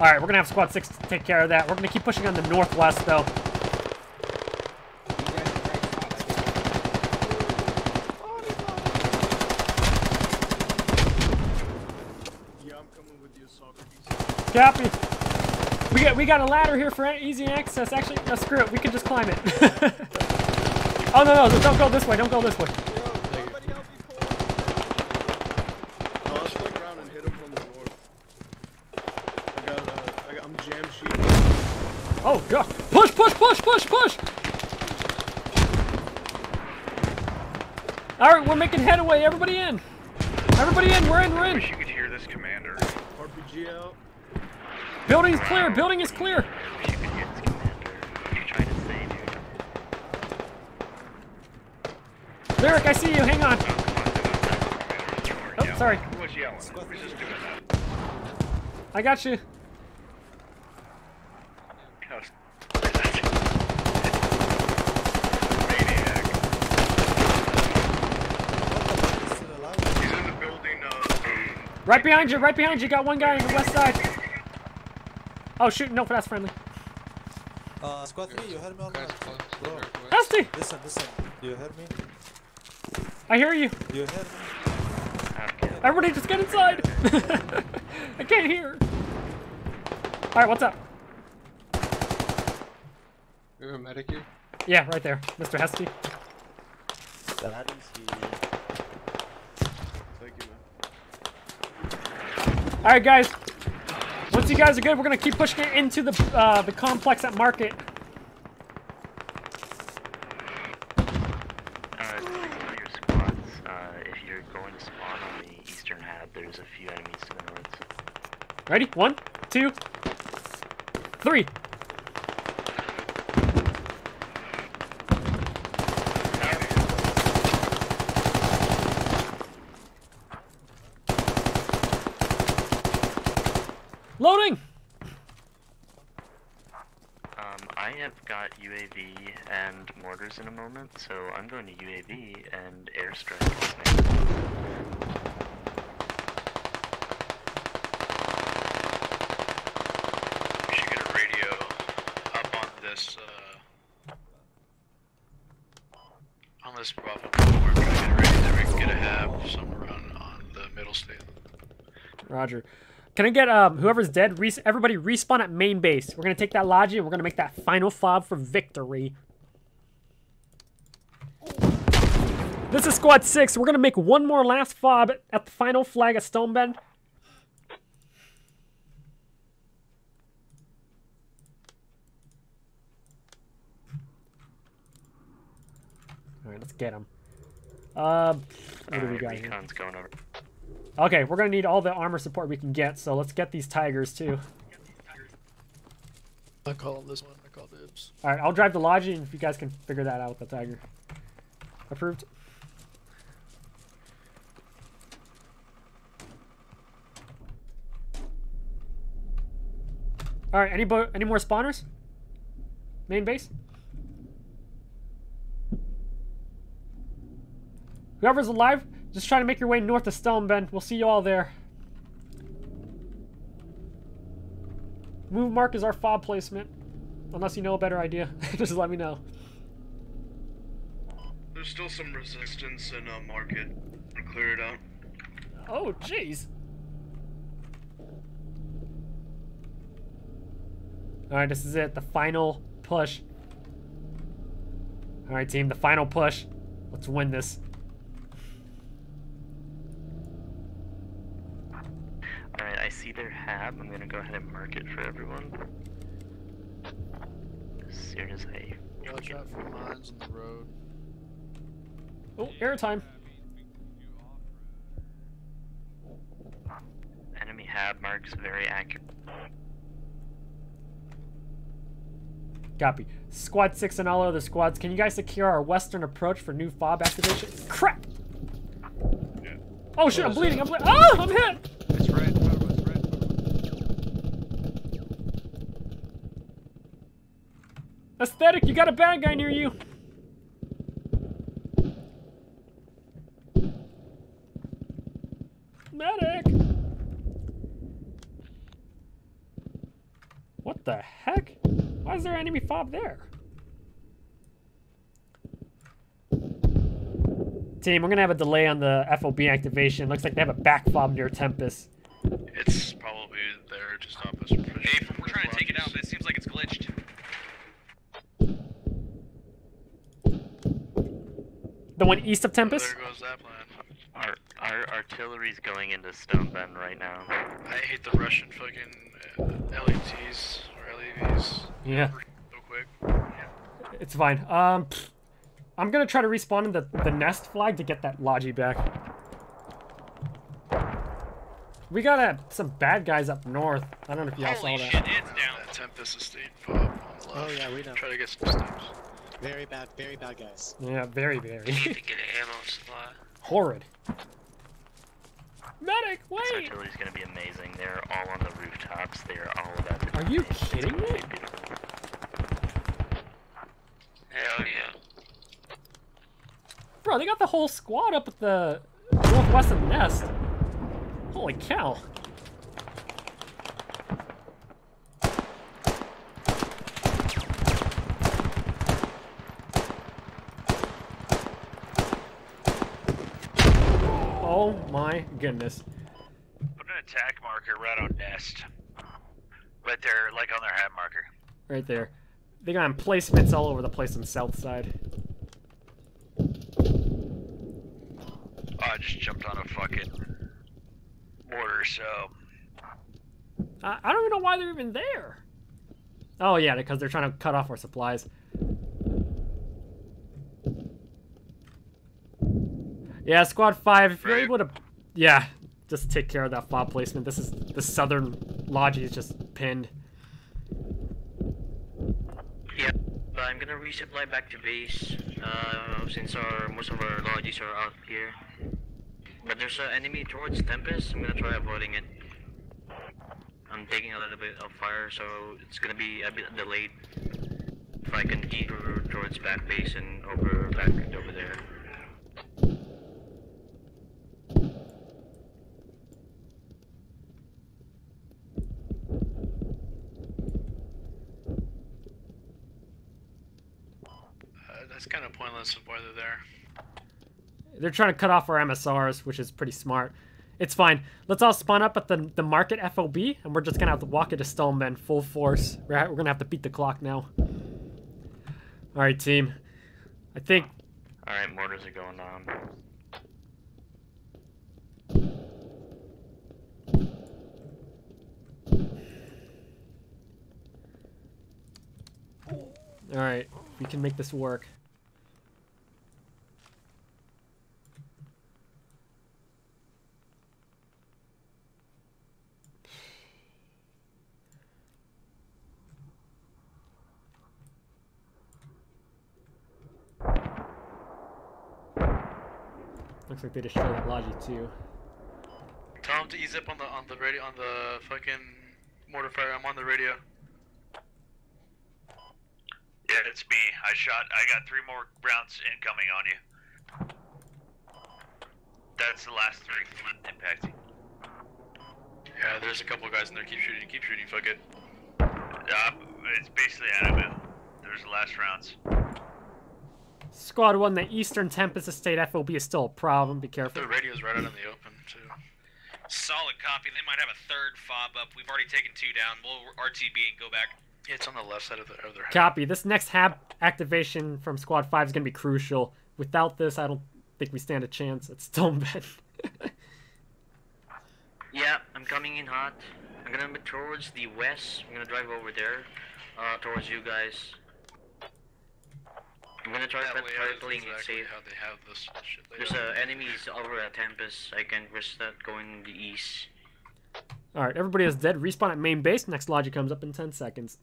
Alright, we're going to have Squad 6 take care of that. We're going to keep pushing on the northwest though. yeah, I'm coming with you, Socrates. Copy. We got a ladder here for easy access. Actually, no, screw it. We can just climb it. oh no no! Don't go this way. Don't go this way. No, let's flank around and hit them from the north. I got, uh, I got, I'm jam sheet. Oh god! Push push push push push! All right, we're making headway. Everybody in. Everybody in. We're in. We're in. you could hear this commander. RPG out. Building is clear. Building is clear. Lyric, I see you. Hang on. Oh, sorry. I got you. Right behind you. Right behind you. Got one guy on the west side. Oh shoot! No, that's friendly. Uh, squad 3, you heard me on the Bro, Dusty! listen, listen. You heard me? I hear you. You heard me? Everybody, just get inside. I can't hear. All right, what's up? We have a medic here? Yeah, right there, Mr. Hesty. That is the... Thank you, man. All right, guys. Once you guys are good, we're gonna keep pushing it into the uh, the complex at Market. Ready? to signal your squads, uh, if you're going to spawn on the eastern hab, there's a few enemies to the north. Ready? One, two, three. Loading. Um, I have got UAV and mortars in a moment, so I'm going to UAV and airstrike. We should get a radio up on this, uh, on this Bravo. We're gonna get a radio that we can get a hab somewhere on, on the middle state. Roger. Can I get um whoever's dead? Res- everybody respawn at main base. We're gonna take that logi and we're gonna make that final fob for victory. This is squad six. We're gonna make one more last fob at the final flag at Stonebend. All right, let's get him. Uh, what do we got here? going over. Okay, we're gonna need all the armor support we can get, so let's get these tigers too. I call this one. I call dibs. Alright, I'll drive the and if you guys can figure that out with the tiger. Approved. Alright, any any more spawners? Main base? Whoever's alive, just try to make your way north of Stonebend. We'll see you all there. Move mark is our fob placement. Unless you know a better idea. just let me know. There's still some resistance in uh, market. We'll clear it out. Oh, jeez. Alright, this is it. The final push. Alright, team, the final push. Let's win this. Alright, I see their hab. I'm gonna go ahead and mark it for everyone. As soon as I. Watch out for mines on the road. Oh, airtime. Enemy hab marks very accurate. Copy. Squad 6 and all other squads, can you guys secure our western approach for new fob activation? Crap! Oh shit, I'm bleeding, I'm bleeding. Oh, ah, I'm hit! It's red. It's red. Aesthetic, you got a bad guy near you. Medic! What the heck? Why is there enemy fob there? Team, we're gonna have a delay on the FOB activation. Looks like they have a back fob near Tempest. It's probably there, just stop us from Hey, we're trying to take it out, but it seems like it's glitched. The one east of Tempest? There goes that plan. Our, our artillery's going into Stone Bend right now. I hate the Russian fucking uh, LETs or LEVs. Yeah. So quick. Yeah. It's fine. Um, pfft. I'm gonna try to respawn in the, the nest flag to get that Logi back. We got uh, some bad guys up north. I don't know if y'all saw that. it's down. That Tempest Estate fob on the left. Oh yeah, we know. Try to get some steps. Very bad, very bad guys. Yeah, very, very. Need to get an ammo supply. Horrid. Medic, wait! This wait! artillery's gonna be amazing. They're all on the rooftops. They are all about to Are you kidding me? Hell yeah. Bro, they got the whole squad up at the northwest of the nest. Holy cow. Oh my goodness. Put an attack marker right on nest. Right there, like on their hat marker. Right there. They got emplacements all over the place on the south side. Oh, I just jumped on a fucking mortar, so I, I don't even know why they're even there. Oh yeah, because they're trying to cut off our supplies. Yeah, squad five, if you're able to, yeah, just take care of that fob placement. This is the southern logi is just pinned. Yeah, but I'm gonna resupply back to base, uh, since our most of our logis are out here. But there's an enemy towards Tempest, I'm gonna try avoiding it. I'm taking a little bit of fire, so it's gonna be a bit delayed. If I can keep towards back base and over back over there. Uh, that's kind of pointless of why they're there. They're trying to cut off our MSRs, which is pretty smart. It's fine. Let's all spawn up at the the market FOB, and we're just gonna have to walk into Stonebend full force. We're, we're gonna have to beat the clock now. All right, team. I think Alright, mortars are going on. All right, we can make this work. Looks like they destroyed that logi too. Tell them to ease up on the on the radio on the fucking mortar fire. I'm on the radio. yeah, it's me. I shot. I got three more rounds incoming on you. That's the last three impacting. Yeah, there's a couple guys in there. Keep shooting. Keep shooting. Fuck it. Uh, it's basically out of it. There's the last rounds. Squad 1, the Eastern Tempest Estate FOB is still a problem. Be careful. The radio's right out in the open, too. Solid copy. They might have a third fob up. We've already taken two down. We'll RTB and go back. It's on the left side of, the, of their Copy. This next hab activation from Squad 5 is going to be crucial. Without this, I don't think we stand a chance at Stonebend. Yeah, I'm coming in hot. I'm gonna move towards the west. I'm gonna drive over there, uh, towards you guys. I'm gonna try, That try, way try is playing it safe. how they have this shit laid There's uh, enemies over at Tempest. I can risk that going the east. Alright, everybody is dead. Respawn at main base. Next logi comes up in 10 seconds.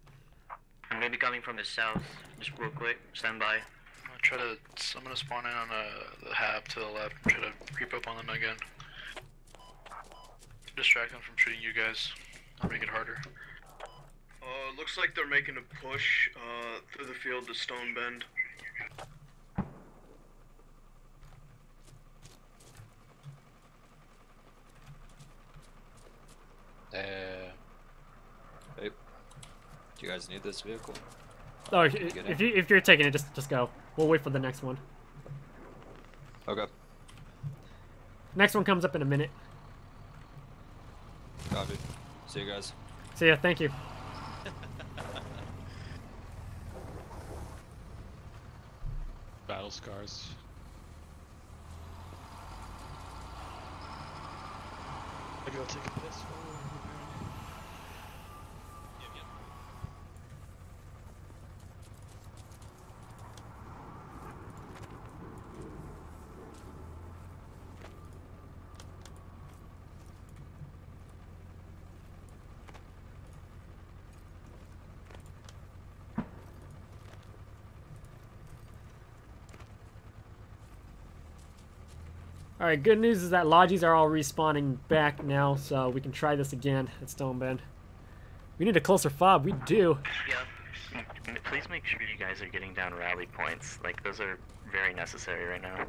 I'm gonna be coming from the south. Just real quick. Stand by. I'm gonna try to. I'm gonna spawn in on uh, the hab to the left. and Try to creep up on them again. Distract them from shooting you guys. I'll make it harder. Uh, looks like they're making a push uh, through the field to Stone Bend. Uh, hey, do you guys need this vehicle? Oh, if, if you if you're taking it, just, just go. We'll wait for the next one. Okay, Next one comes up in a minute. copy. See you guys. See ya, thank you. Battle scars. Maybe I'll take a piss. Alright, good news is that Logis are all respawning back now, so we can try this again at Stonebend. We need a closer fob. We do. Yeah. Please make sure you guys are getting down rally points. Like, those are very necessary right now.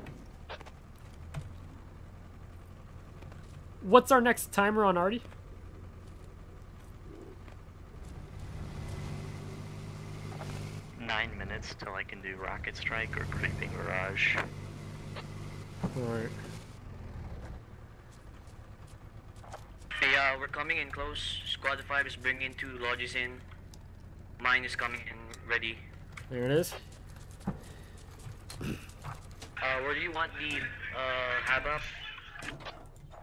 What's our next timer on Artie? Nine minutes till I can do Rocket Strike or Creeping Barrage. Alright. Hey, uh, we're coming in close. Squad 5 is bringing two logis in. Mine is coming in ready. There it is. Uh, where do you want the, uh, hab up?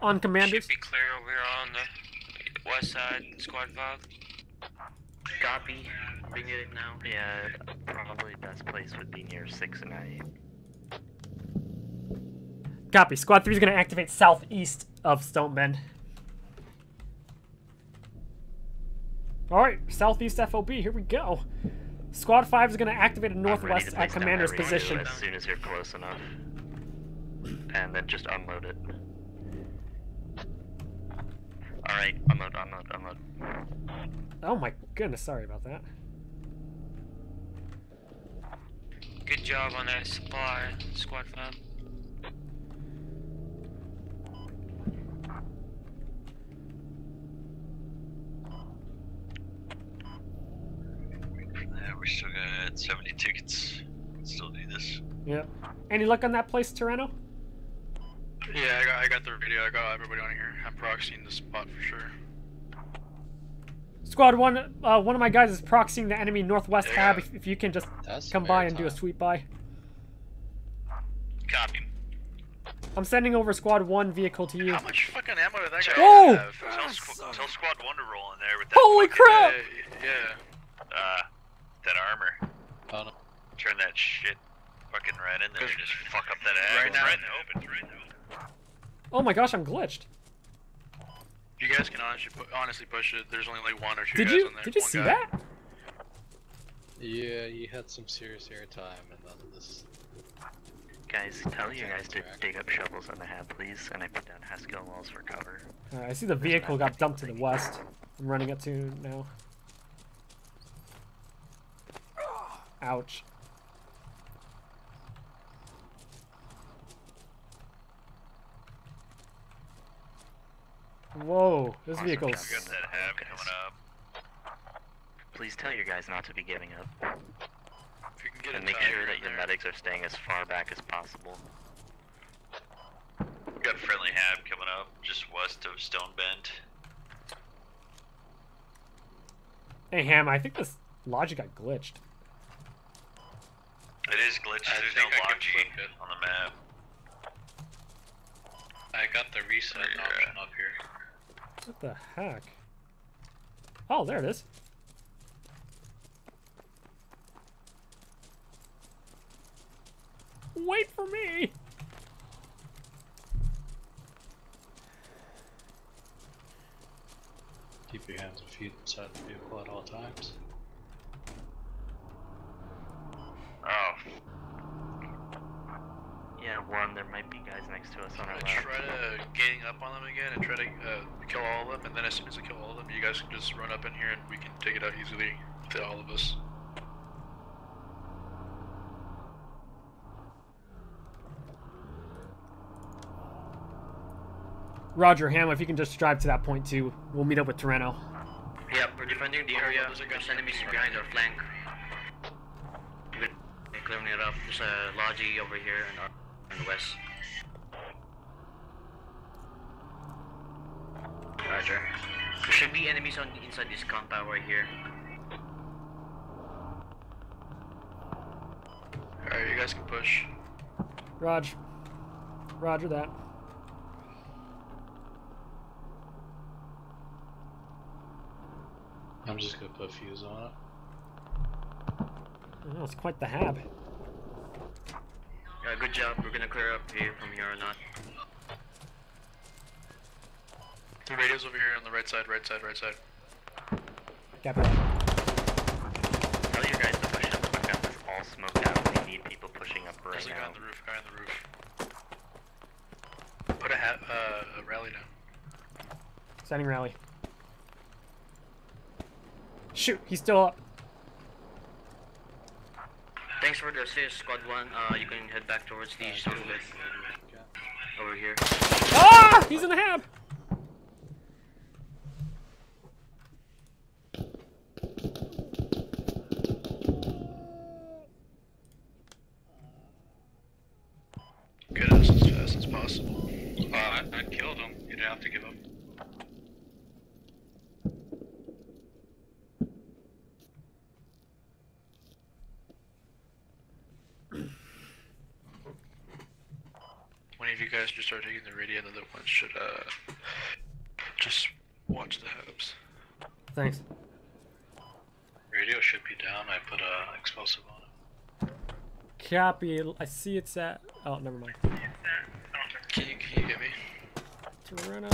On commanders. Should be clear over here on the west side, squad 5. Copy. Bring it in now. Yeah, probably best place would be near 6 and 9. Copy. Squad 3 is going to activate southeast of Stonebend. Alright, southeast FOB. Here we go. Squad 5 is going to activate a I'm ready northwest at commander's position. As soon as you're close enough. And then just unload it. Alright, unload, unload, unload. Oh my goodness, sorry about that. Good job on that supply, squad 5. Yeah, we still got 70 tickets. Still do this. Yep. Any luck on that place, Tyranno? Yeah, I got, I got the video. I got everybody on here. I'm proxying the spot for sure. Squad 1, uh, one of my guys is proxying the enemy northwest Yeah. hab. If, if you can just That's come by very and do a sweep by. Copy. I'm sending over Squad 1 vehicle to you. How much fucking ammo did that guy Oh! have? Tell, squ- tell Squad 1 to roll in there with that Holy fucking, crap! Yeah. Uh, that armor. Oh no. Turn that shit fucking right in there and just fuck up that ass. Right now- right in the open. Right in the open. Oh my gosh, I'm glitched. You guys can honestly, pu- honestly push it, there's only like one or two Did guys you on there. did you One see guy. that? Yeah, you had some serious airtime and then this. Guys, tell you guys to dig up shovels on the hab, please, and I put down HESCO walls for cover. Uh, I see the vehicle got dumped to the west. I'm running up to now. Ouch. Whoa, this Awesome vehicle's... job, guys. That hab coming up. Please tell your guys not to be giving up. If you can get and make sure that your there. medics are staying as far back as possible. We got friendly hab coming up just west of Stone Bend. Hey, Ham, I think this logi got glitched. It is glitched. I There's think no I could logi on the map. I got the reset option up here. What the heck? Oh, there it is. Wait for me! Keep your hands and feet inside the vehicle at all times. Oh. Yeah, one, there might be guys next to us on our I left. try to gang up on them again and try to uh, kill all of them, and then as soon as I kill all of them, you guys can just run up in here and we can take it out easily to all of us. Roger, Ham, if you can just drive to that point too, we'll meet up with Torreno. Yep, we're defending the area. There's enemies behind our flank. We're clearing it up. There's a logi over here in the west. Roger. There should be enemies on inside this compound right here. Alright, you guys can push. Roger. Roger that. I'm just gonna put fuse on it. Oh, it's quite the hab. Yeah, good job. We're gonna clear up here from here or not. The radio's over here on the right side, right side, right side. Copy that. Tell you guys to push up. I've got this all smoked out. We need people pushing up right There's a guy now. on the roof, guy on the roof. Put a hat, uh, a rally down. Sending rally. Shoot, he's still up. Thanks for the assist, squad one. Uh, you can head back towards the south bit. Over here. Ah! He's in the hab! Get us as fast as possible. Uh, I, I killed him. You didn't have to give up. One of you guys just start taking the radio, and the other one should uh just watch the hubs. Thanks. Radio should be down. I put a explosive on it. Copy. I see it's at. Oh, never mind. Can you, can you get me? Torreno.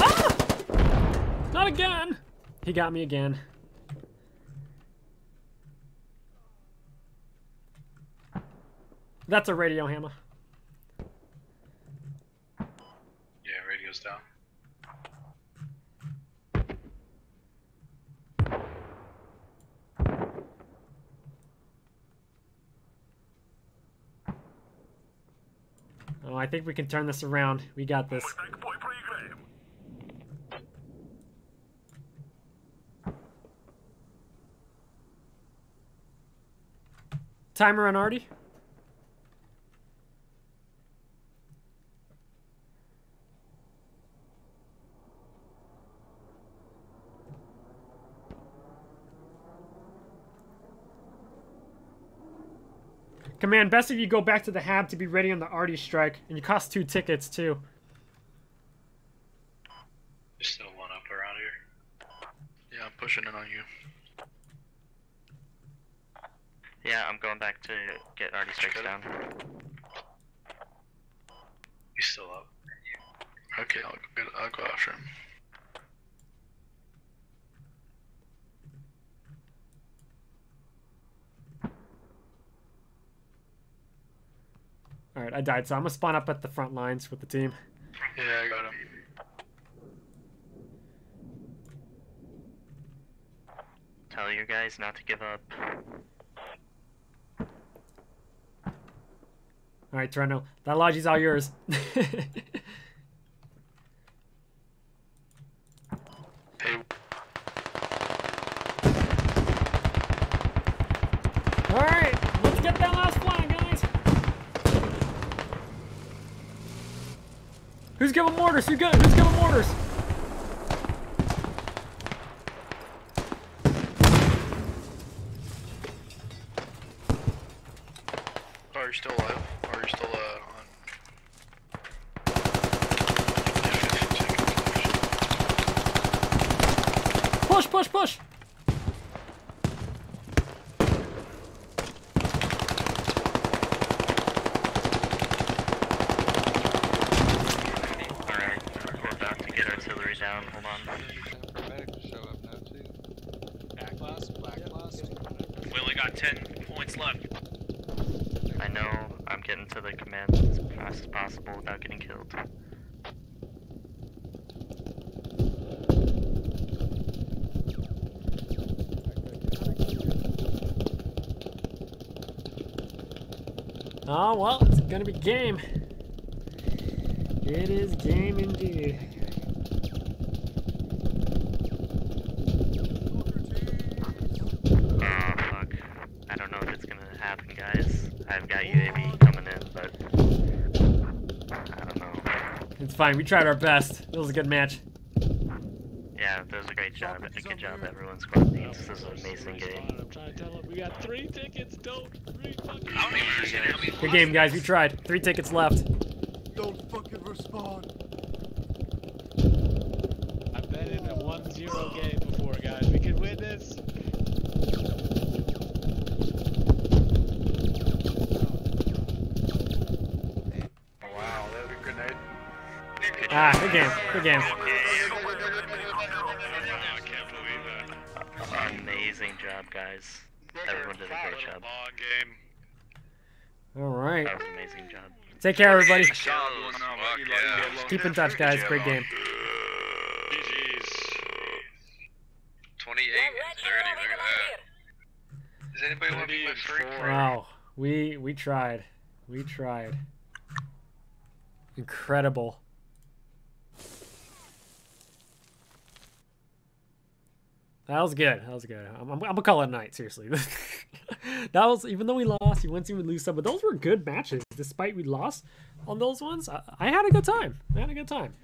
Ah! Not again! He got me again. That's a radio hammer. Yeah, radio's down. Oh, I think we can turn this around. We got this. Timer on Artie? Command, best if you go back to the hab to be ready on the Artie strike, and you cost two tickets too. There's still one up around here. Yeah, I'm pushing in on you. Yeah, I'm going back to get Artie strikes down. He's still up. Okay, I'll go, get, I'll go after him. Alright, I died, so I'm gonna spawn up at the front lines with the team. Yeah, I got him. Tell you guys not to give up. Alright, Torreno, that logi's all yours. Hey, Alright, let's Who's giving got, who's giving mortars? Oh, are you still alive? Or are you still uh, on? Push, push, push! Alright, we're about to get artillery down. Hold on. We only got 10 points left. I know I'm getting to the command as fast as possible without getting killed. Oh, well, it's gonna be game. It is game indeed. Oh fuck. I don't know if it's gonna happen, guys. I've got UAV coming in, but I don't know. It's fine. We tried our best. It was a good match. Yeah, that was a great job. A good job, everyone. Squad mates. This is an amazing game. I'm trying to tell him we got three tickets. Don't Good game, guys. We tried. Three tickets left. Don't fucking respond. I've been in a 1-0 game before, guys. We can win this. Wow, that was a grenade. Ah, good game. Good game. Take care, everybody. Keep in touch, guys. Great game. GG's. 28 and 30, look at that. Does anybody want to be my streak? Wow. We we tried. We tried. Incredible. That was good. That was good. I'm, I'm, I'm gonna call it a night. Seriously, that was even though we lost, you went to lose some, but those were good matches. Despite we lost on those ones, I, I had a good time. I had a good time.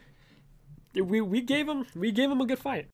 We we gave them we gave them a good fight.